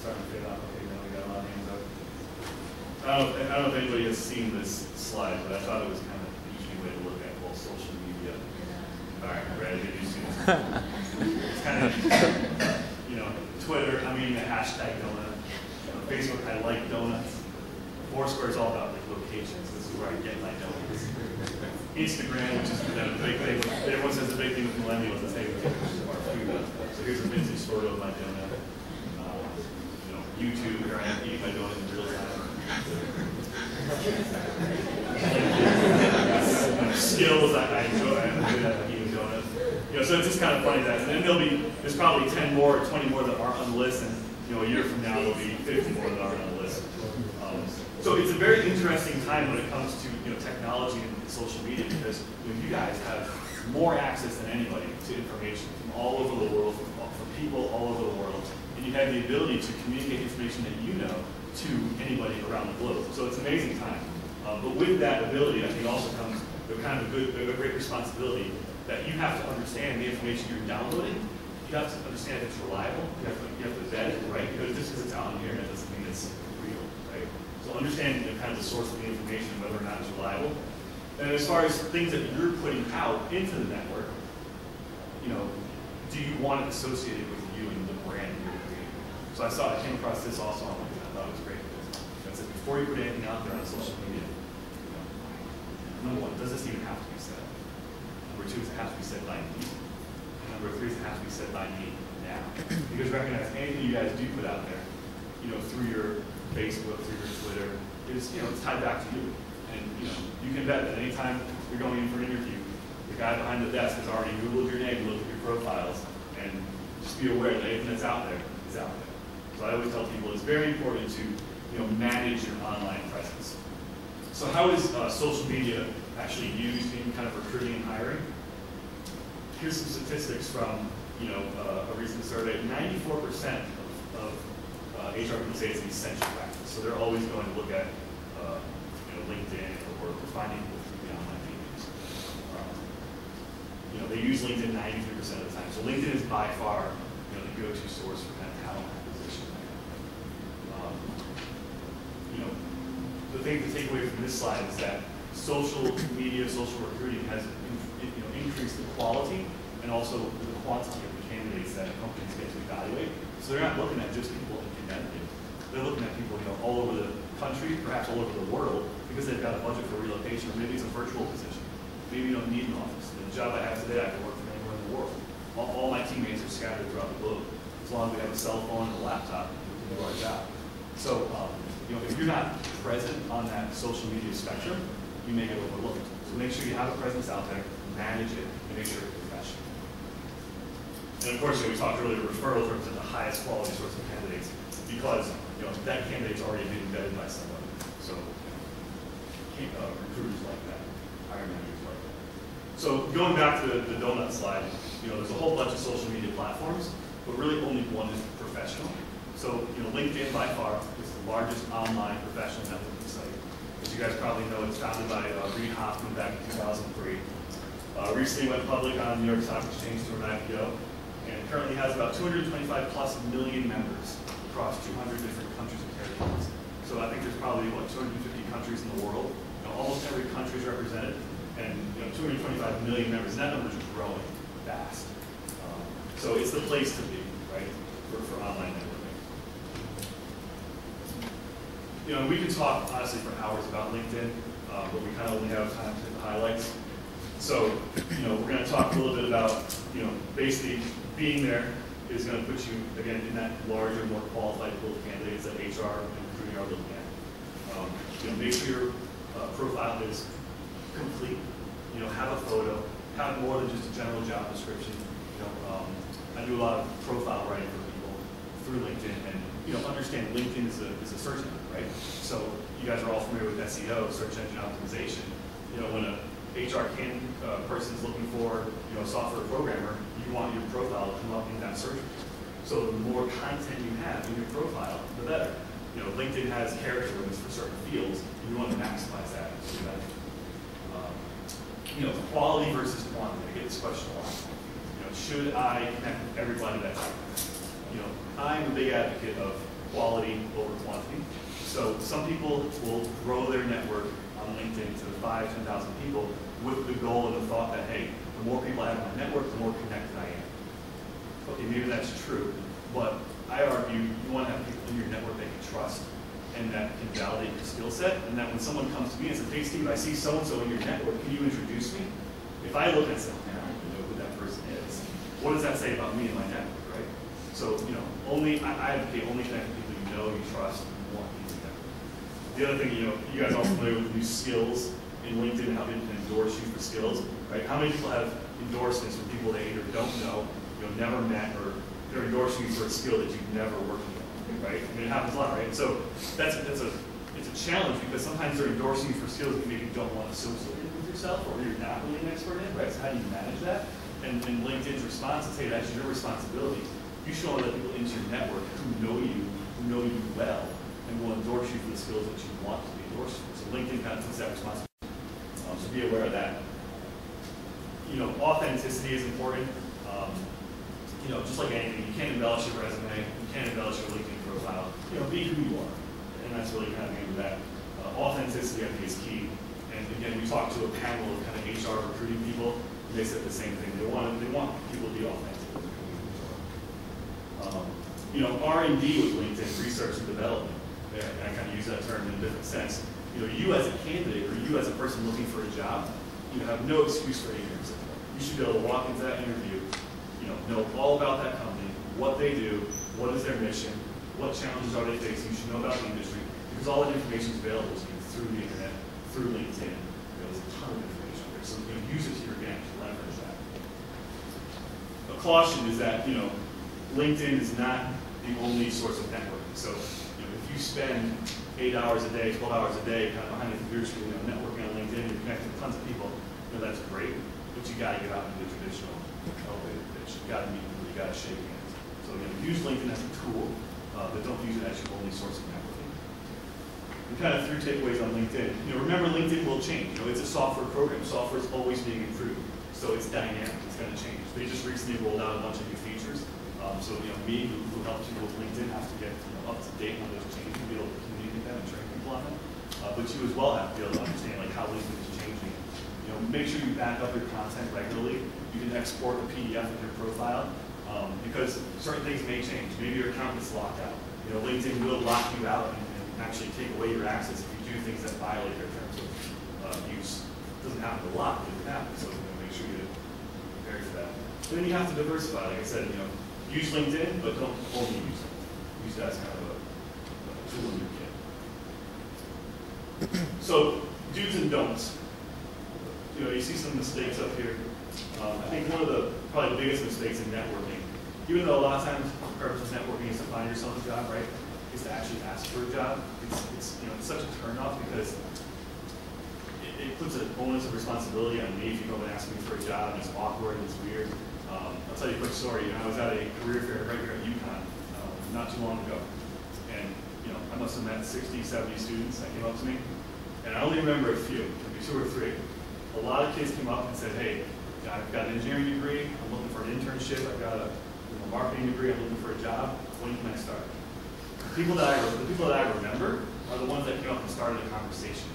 Starting to fade off. Okay, now we got a lot of hands up. I don't, I don't know if anybody has seen this slide, but I thought it was kind of an easy way to look at well social media. All right, ready to do soon. It's kind of, you know, Twitter, I mean, the hashtag donut. You know, Facebook, I like donuts. Foursquare is all about like locations. This is where I get my donuts. Instagram, which is you know, the big thing. Everyone says the big thing with millennials is hey, here's a vintage photo of my donut. Uh, you know, YouTube, here I am eating my donut in real time. skills I, I enjoy. I'm good at eating donuts. You know, so it's just kind of funny that, and then there'll be, there's probably 10 more, 20 more that aren't on the list, and you know, a year from now there'll be 50 more that aren't on the list. Um, so it's a very interesting time when it comes to you know technology and social media because you, know, you guys have more access than anybody to information from all over the world, from, from people all over the world, and you have the ability to communicate information that you know to anybody around the globe. So it's an amazing time. Uh, but with that ability, I think also comes the kind of a good, a great responsibility that you have to understand the information you're downloading. You have to understand if it's reliable. You have to, you have to vet it, right? Because just because it's out on the internet doesn't mean it's real, right? So understanding the kind of the source of the information, whether or not it's reliable. And as far as things that you're putting out into the network, you know, do you want it associated with you and the brand you're creating? So I saw, I came across this also on LinkedIn. I thought it was great. It said before you put anything out there on social media, you know, number one, does this even have to be said? Number two, does it have to be said by me? Number three, does it have to be said by me now? Because recognize anything you guys do put out there, you know, through your Facebook, through your Twitter, is, you know, it's tied back to you. And, you know, you can bet that anytime you're going in for an interview, the guy behind the desk has already Googled your name, looked at your profiles, and just be aware that anything that's out there is out there. So I always tell people it's very important to, you know, manage your online presence. So how is uh, social media actually used in kind of recruiting and hiring? Here's some statistics from, you know, uh, a recent survey. 94% of, of uh, HR people say it's an essential practice. So they're always going to look at, uh, LinkedIn or, finding people through the online mediums. Um, you know, they use LinkedIn 93% of the time. So LinkedIn is by far, you know, the go-to source for kind of talent acquisition. Um, you know, the thing to take away from this slide is that social media, social recruiting has you know, increased the quality and also the quantity of the candidates that companies get to evaluate. So they're not looking at just people in Connecticut. They're looking at people you know, all over the country, perhaps all over the world, because they've got a budget for relocation, or maybe it's a virtual position. Maybe you don't need an office. The job I have today, I can work from anywhere in the world. All, all my teammates are scattered throughout the globe. As long as we have a cell phone and a laptop, we can do our job. So, um, you know, if you're not present on that social media spectrum, you may get overlooked. So make sure you have a presence out there, manage it, and make sure it's professional. And of course, you know, we talked earlier, referrals represent the highest quality source of candidates because you know that candidate's already been vetted by someone. Uh, recruiters like that, hiring managers like that. So going back to the, the donut slide, you know, there's a whole bunch of social media platforms, but really only one is professional. So you know, LinkedIn by far is the largest online professional networking site. As you guys probably know, it's founded by uh, Reid Hoffman back in 2003. Uh, recently went public on the New York Stock Exchange through an IPO, and currently has about 225 plus million members across 200 different countries and territories. So I think there's probably what 250 countries in the world. Almost every country is represented, and you know 225 million members. That number is growing fast. Um, so it's the place to be, right, for, for online networking. You know, we can talk honestly for hours about LinkedIn, uh, but we kind of only have time to the highlights. So, you know, we're going to talk a little bit about, you know, basically being there is going to put you, again, in that larger, more qualified pool of candidates that HR and recruiting are looking at. Um, you know, make sure your uh, profile is complete. You know, have a photo, have more than just a general job description. You know, um, I do a lot of profile writing for people through LinkedIn, and you know, understand LinkedIn is a, is a search engine, right? So you guys are all familiar with SEO, search engine optimization. You know, when a HR can uh, person is looking for you know a software programmer, you want your profile to come up in that search. So the more content you have in your profile, the better. You know, LinkedIn has character limits for certain fields, and you want to maximize that. So that um, you know, quality versus quantity. I get this question a lot. You know, should I connect with everybody that's out there? You know, I'm a big advocate of quality over quantity. So some people will grow their network on LinkedIn to five, 10,000 people with the goal and the thought that, hey, the more people I have in my network, the more connected I am. Okay, maybe that's true, but I argue you want to have people in your network that you trust and that can validate your skill set, and that when someone comes to me and says, hey, Steve, I see so-and-so in your network, can you introduce me? If I look at something, I don't know who that person is, what does that say about me and my network, right? So, you know, only, I, I advocate only connecting people you know, you trust, and want to connect. The other thing, you know, you guys all familiar with new skills in LinkedIn, how people can endorse you for skills, right? How many people have endorsements from people they either don't know, you know, never met, or they're endorsing you for a skill that you've never worked with, right? I mean, it happens a lot, right? So that's, that's a, it's a challenge because sometimes they're endorsing you for skills that maybe you don't want to associate with yourself, or you're not really an expert in, right? So how do you manage that? And, and LinkedIn's response is, hey, that's your responsibility. You should only let people into your network who know you, who know you well, and will endorse you for the skills that you want to be endorsed for. So LinkedIn kind of takes that responsibility. Um, so be aware of that. You know, authenticity is important. Um, you know, just like anything, you can't embellish your resume, you can't embellish your LinkedIn profile. You know, be who you are, and that's really kind of the aim of that. Uh, authenticity, I think, is key. And again, we talked to a panel of kind of HR recruiting people. And they said the same thing. They want they want people to be authentic. Um, you know, R and D with LinkedIn, research and development. And I kind of use that term in a different sense. You know, you as a candidate or you as a person looking for a job, you have no excuse for ignorance. You should be able to walk into that interview, you know, know all about that company, what they do, what is their mission, what challenges are they facing. You should know about the industry because all that information is available to you through the internet, through LinkedIn. There's a ton of information there, so you know, use it to your advantage, leverage that. A caution is that you know, LinkedIn is not the only source of networking. So, you know, if you spend eight hours a day, 12 hours a day, kind of behind the computer screen, you know, networking on LinkedIn, you're connecting with tons of people, you know, that's great, but you gotta get out into the traditional You gotta meet people, you gotta shake hands. So, know, use LinkedIn as a tool, uh, but don't use it as your only source of networking. And kind of three takeaways on LinkedIn. You know, remember LinkedIn will change. You know, it's a software program. Software is always being improved. So it's dynamic, it's gonna change. They just recently rolled out a bunch of new features. Um, so, you know, me, who, who helps people with LinkedIn, have to get you know, up to date on those changes, and be able to communicate them and train people on them. Uh, but you as well have to be able to understand like how LinkedIn is changing. You know, make sure you back up your content regularly. You can export a PDF of your profile um, because certain things may change. Maybe your account gets locked out. You know, LinkedIn will lock you out and, and actually take away your access if you do things that violate their terms of uh, use. It doesn't happen a lot, but it can happen. So you know, make sure you prepare for that. Then you have to diversify. Like I said, you know, use LinkedIn, but don't only use it. Use that as kind of a, a tool in your kit. So, do's and don'ts. You know, you see some mistakes up here. Um, I think one of the probably the biggest mistakes in networking, even though a lot of times the purpose of networking is to find yourself a job, right? Is to actually ask for a job. It's, it's you know it's such a turnoff because it, it puts an onus of responsibility on me if you go and ask me for a job and it's awkward and it's weird. Um, I'll tell you a quick story. You know, I was at a career fair right here at UConn uh, not too long ago. And, you know, I must have met 60, 70 students that came up to me. And I only remember a few, maybe two or three. A lot of kids came up and said, hey, I've got an engineering degree, I'm looking for an internship, I've got a you know, marketing degree, I'm looking for a job, when can I start? The people that I, the people that I remember are the ones that came up and started a conversation,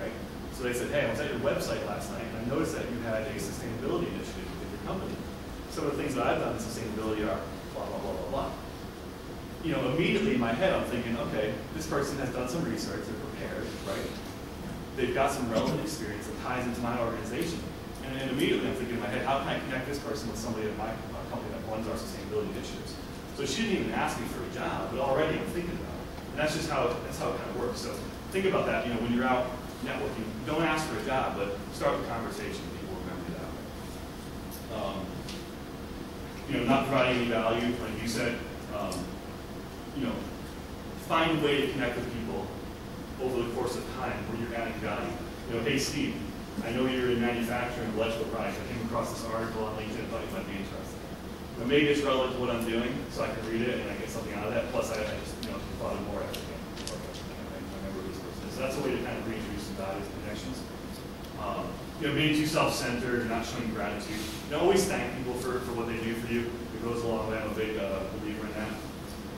right? So they said, hey, I was at your website last night, and I noticed that you had a sustainability initiative with your company some of the things that I've done in sustainability are blah, blah, blah, blah, blah. You know, immediately in my head, I'm thinking, okay, this person has done some research, they're prepared, right? They've got some relevant experience that ties into my organization. And, immediately I'm thinking in my head, how can I connect this person with somebody at my company that runs our sustainability initiatives? So she didn't even ask me for a job, but already I'm thinking about it. And that's just how, that's how it kind of works. So think about that, you know, when you're out networking, don't ask for a job, but start the conversation. People remember that. Um, you know, not providing any value, like you said, um, you know, find a way to connect with people over the course of time where you're adding value. You know, hey Steve, I know you're in manufacturing electrical products. I came across this article on LinkedIn, thought you might be interested. But maybe it's relevant to what I'm doing, so I can read it and I get something out of that. Plus, I, I just, you know, thought of more is. So that's a way to kind of reintroduce some values and connections. Um, you know, being too self-centered not showing gratitude. You know, always thank people for, for what they do for you. It goes a long way. I'm a big uh, believer in that.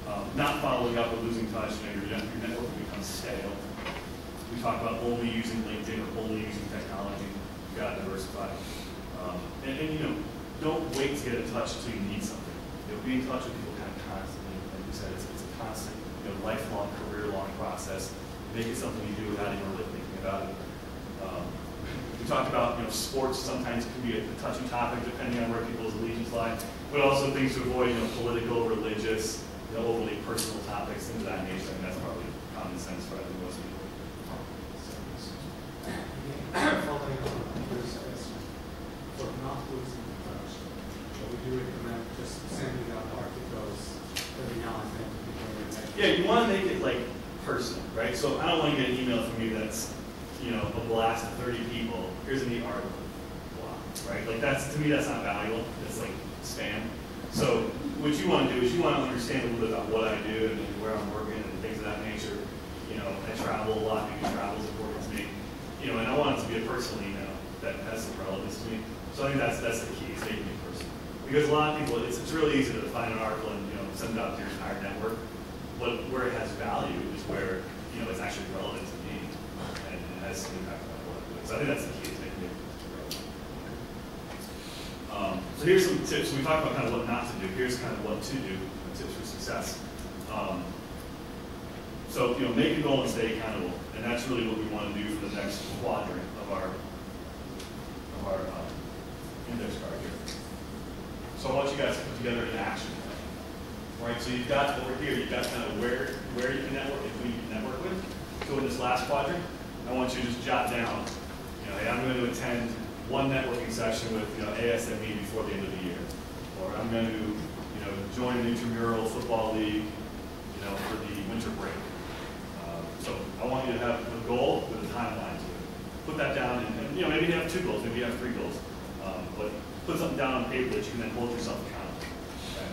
Um, not following up with losing touch. You know, your, your network becomes stale. We talk about only using LinkedIn or only using technology. You've got to diversify. Um, and, and, you know, don't wait to get in touch until you need something. You know, be in touch with people kind of constantly. Like you said, it's, it's a constant, you know, lifelong, career-long process. make it something you do without even really thinking about it. Um, we talked about, you know, sports sometimes can be a touchy topic depending on where people's allegiance lie, but also things to avoid, you know, political, religious, you know, overly personal topics, things of that nature. I mean, that's probably common sense for people. Following on question, for not losing touch, what we do recommend just sending out articles every now and then. Yeah, you want to make it like personal, right? So I don't want to get an email from you that's, you know, a blast of 30 people. Here's a neat article, blah, right? Like that's to me that's not valuable. It's like spam. So what you want to do is you want to understand a little bit about what I do and where I'm working and things of that nature. You know, I travel a lot because travel is important to me. You know, and I want it to be a personal email that has some relevance to me. So I think that's that's the key, is making it personal. Because a lot of people, it's, it's really easy to find an article and you know send it out to your entire network. But where it has value is where you know it's actually relevant to me and it has some impact on what I do. So I think that's the key, is making it. Um, so here's some tips. We talked about kind of what not to do. Here's kind of what to do, tips for success. Um, so you know, make a goal and stay accountable, and that's really what we want to do for the next quadrant of our of our uh, index card here. So I want you guys to put together an action plan. Right, so you've got over here, you've got kind of where where you can network and who you can network with. So in this last quadrant, I want you to just jot down, you know, hey, I'm going to attend one networking session with you know ASME before the end of the year, or I'm going to you know join an intramural football league, you know, for the winter break. So I want you to have a goal with a timeline to it. Put that down, and, and you know maybe you have two goals, maybe you have three goals, um, but put something down on paper that you can then hold yourself accountable. Okay?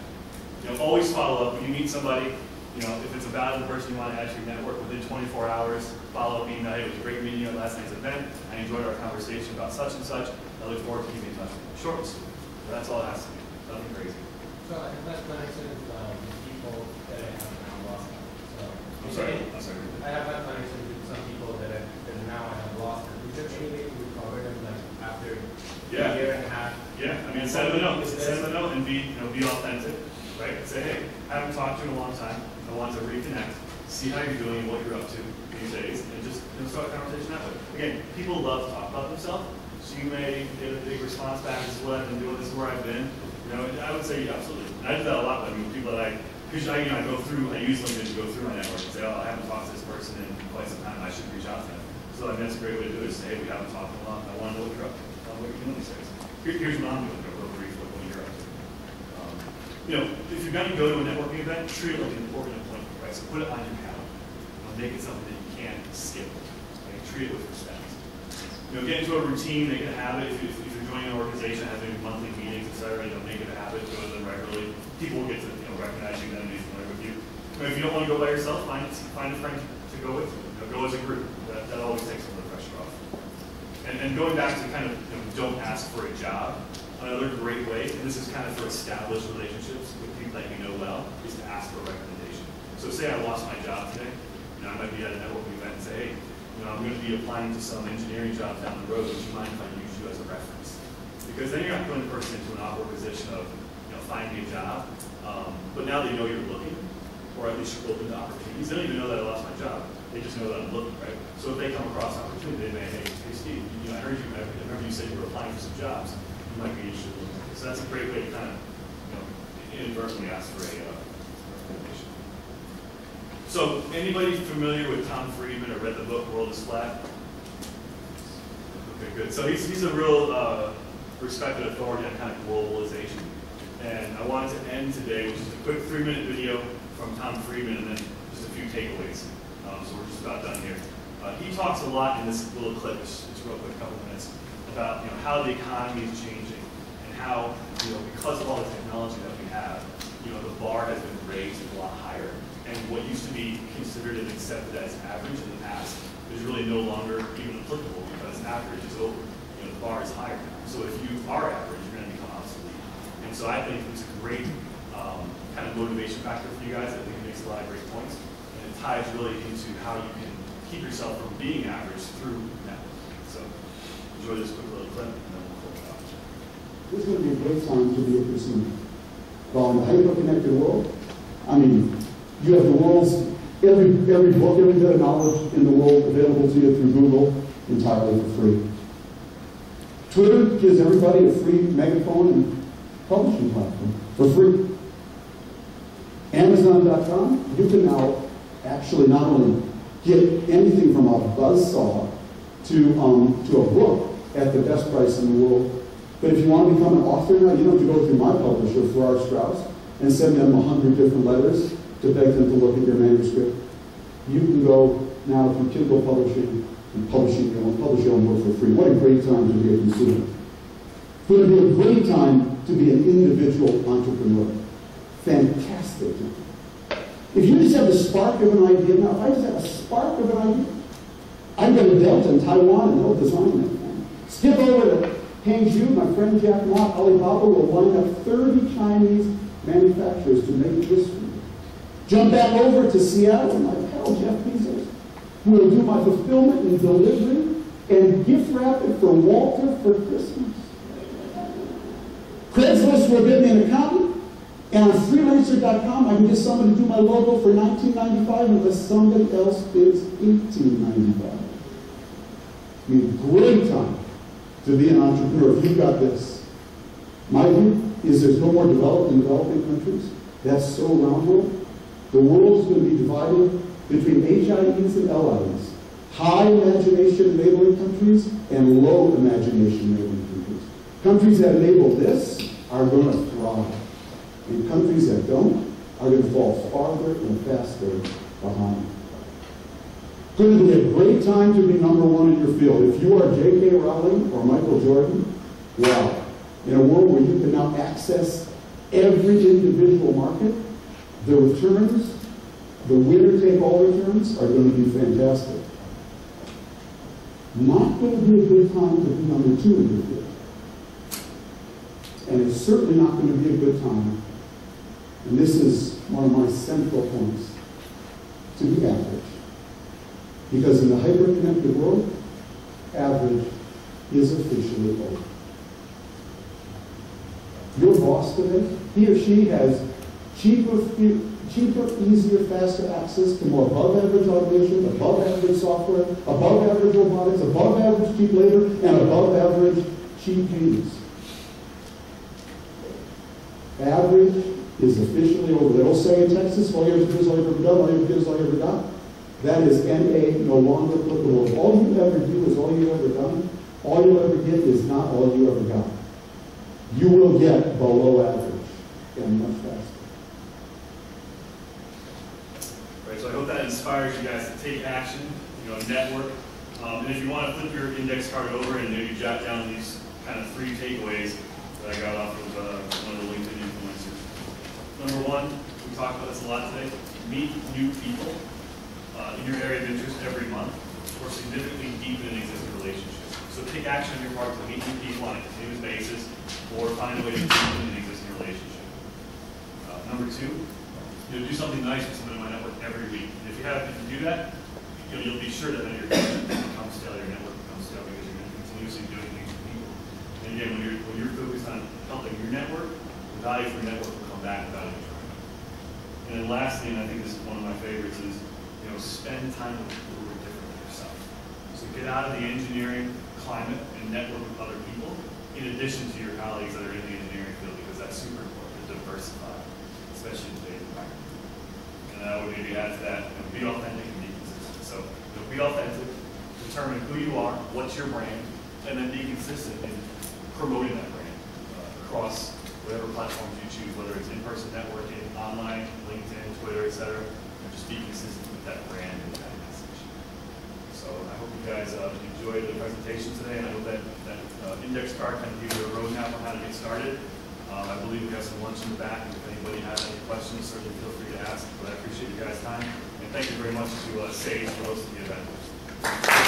You know, always follow up when you meet somebody. You know, if it's a valuable person you want to add to your network within 24 hours, follow up email. It was a great meeting at last night's event. I enjoyed our conversation about such and such. I look forward to keeping in touch. Short and sweet. That's all it has to be. Nothing crazy. So I have that connection with um, people that I have now lost. So I'm sorry. I'm sorry. I have that connection with some people that, I, that now I have lost. Is there any way to recover them like after Yeah. a year and a half? Yeah, I mean, send them a note. Send them a note and be, you know, be authentic, right? Say, hey, I haven't talked to you in a long time. I want to reconnect, see how you're doing, what you're up to these days, and just you know, start a conversation that way. Again, people love to talk about themselves, so you may get a big response back. This is what I've been doing. This is where I've been. You know, I would say yeah, absolutely. I do that a lot. I mean, that I, because I, you know, I go through, I use LinkedIn to go through my network and say, oh, I haven't talked to this person in quite some time. I should reach out to them. So I mean, that's a great way to do it. Is say, hey, we haven't talked in a long. I want to what you're up know what you're. Here, here's what I'm doing. A real brief look what you're up to. Um, you know, if you're going to go to a networking event, treat it like an important appointment, right? So put it on your calendar. Make it something that you can't skip. Treat it with respect. You know, get into a routine, make it a habit. If, you, if you're joining an organization maybe monthly meetings, et cetera, you know, make it a habit, go to them regularly. People will get to, recognize you, then be familiar with you. If you don't want to go by yourself, find, find a friend to go with you. go as a group. That, that always takes some of the pressure off. And, and going back to kind of, you know, don't ask for a job, another great way, and this is kind of for established relationships with people that you know well, is to ask for a recommendation. So say I lost my job today, you know, I might be at a networking event and say, hey, you know, I'm going to be applying to some engineering job down the road. Would you mind if I use you as a reference? Because then you're not putting the person into an awkward position of, you know, finding a job. Um, but now they know you're looking, or at least you're open to opportunities. They don't even know that I lost my job. They just know that I'm looking, right? So if they come across an opportunity, they may, hey, hey Steve, you know, I heard you, I remember you said you were applying for some jobs. You might be interested in looking. So that's a great way to kind of, you know, inadvertently ask for a uh, recommendation. So anybody familiar with Tom Friedman or read the book World is Flat? Okay, good. So he's, he's a real uh, respected authority on kind of globalization. And I wanted to end today with just a quick three-minute video from Tom Friedman and then just a few takeaways. Um, so we're just about done here. Uh, he talks a lot in this little clip, just, just real quick, a couple minutes, about you know how the economy is changing and how you know because of all the technology that we have, you know the bar has been raised a lot higher, and what used to be considered and accepted as average in the past is really no longer even applicable because average is over. You know the bar is higher now. So if you are average, you're going to become obsolete. And so I think it's a great um, kind of motivation factor for you guys. I think it makes a lot of great points, and it ties really into how you can keep yourself from being average through networking. So enjoy this quick little clip, and then we'll close out. This is going to be a great time to be a consumer. Well, in the hyper-connected world, I mean, you have the world's Every, every book, every bit of knowledge in the world available to you through Google entirely for free. Twitter gives everybody a free megaphone and publishing platform for free. Amazon.com, you can now actually not only get anything from a buzzsaw to, um, to a book at the best price in the world, but if you want to become an author now, you don't have to go through my publisher, Farrar Straus, and send them a hundred different letters to beg them to look at your manuscript. You can go now through Kindle Publishing and your own, publish your own work for free. What a great time to be a consumer. It would be a great time to be an individual entrepreneur. Fantastic. If you just have a spark of an idea, now if I just have a spark of an idea, I'm going to Delta in Taiwan and they'll design for me. Skip over to Hangzhou, my friend Jack Ma, Alibaba will line up 30 Chinese manufacturers to make this for me. Jump back over to Seattle, my pal Jeff Bezos, who will do my fulfillment and delivery and gift wrap it for Walter for Christmas. Craigslist will give me an accountant, and on freelancer.com I can get somebody to do my logo for $19.95 unless somebody else bids $18.95. I mean, great time to be an entrepreneur if you've got this. My view is there's no more developed in developing countries. That's so round world. The world's going to be divided between HIEs and LIEs. High imagination enabling countries and low imagination enabling countries. Countries that enable this are going to thrive. And countries that don't are going to fall farther and faster behind. Going to be a great time to be number one in your field. If you are J.K. Rowling or Michael Jordan, wow. In a world where you can now access every individual market, the returns, the winner take all returns are going to be fantastic. Not going to be a good time to be number two in your field. And it's certainly not going to be a good time, and this is one of my central points, to be average. Because in the hyper-connected world, average is officially over. Your boss today, he or she has cheaper, cheaper, easier, faster access to more above average automation, above average software, above average robotics, above average cheap labor, and above average cheap payments. Average is officially over. They don't say in Texas, all you have to do is all you ever done, all you have to do is all you ever got. That is NA no longer applicable. All you ever do is all you ever done, all you'll ever get is not all you ever got. You will get below average and much faster. Right, so I hope that inspires you guys to take action, you know, network. Um, and if you want to flip your index card over and maybe jot down these kind of three takeaways that I got off of uh, one of the LinkedIn. Number one, we talked about this a lot today, meet new people uh, in your area of interest every month or significantly deepen an existing relationship. So take action on your part to meet new people on a continuous basis or find a way to deepen an existing relationship. Uh, number two, you know, do something nice for someone in my network every week. And if you have, you do that, you know, you'll be sure that then your becomes stale, your network becomes stale because you're going to continuously doing things for people. And again, when you're when you're focused on helping your network, the value for your network you trying. And then lastly, and I think this is one of my favorites, is you know, spend time with people who are different than yourself. So get out of the engineering climate and network with other people, in addition to your colleagues that are in the engineering field, because that's super important to diversify, especially in today's environment. And I would maybe add to that, you know, be authentic and be consistent. So you know, be authentic, determine who you are, what's your brand, and then be consistent in promoting that brand uh, across whatever platforms you choose, whether it's in-person networking, online, LinkedIn, Twitter, et cetera. And just be consistent with that brand and that message. So I hope you guys uh, enjoyed the presentation today, and I hope that, that uh, index card kind of gives you a roadmap on how to get started. Um, I believe we have some lunch in the back, if anybody has any questions, certainly feel free to ask. But I appreciate you guys' time, and thank you very much to uh, Sage for hosting the event.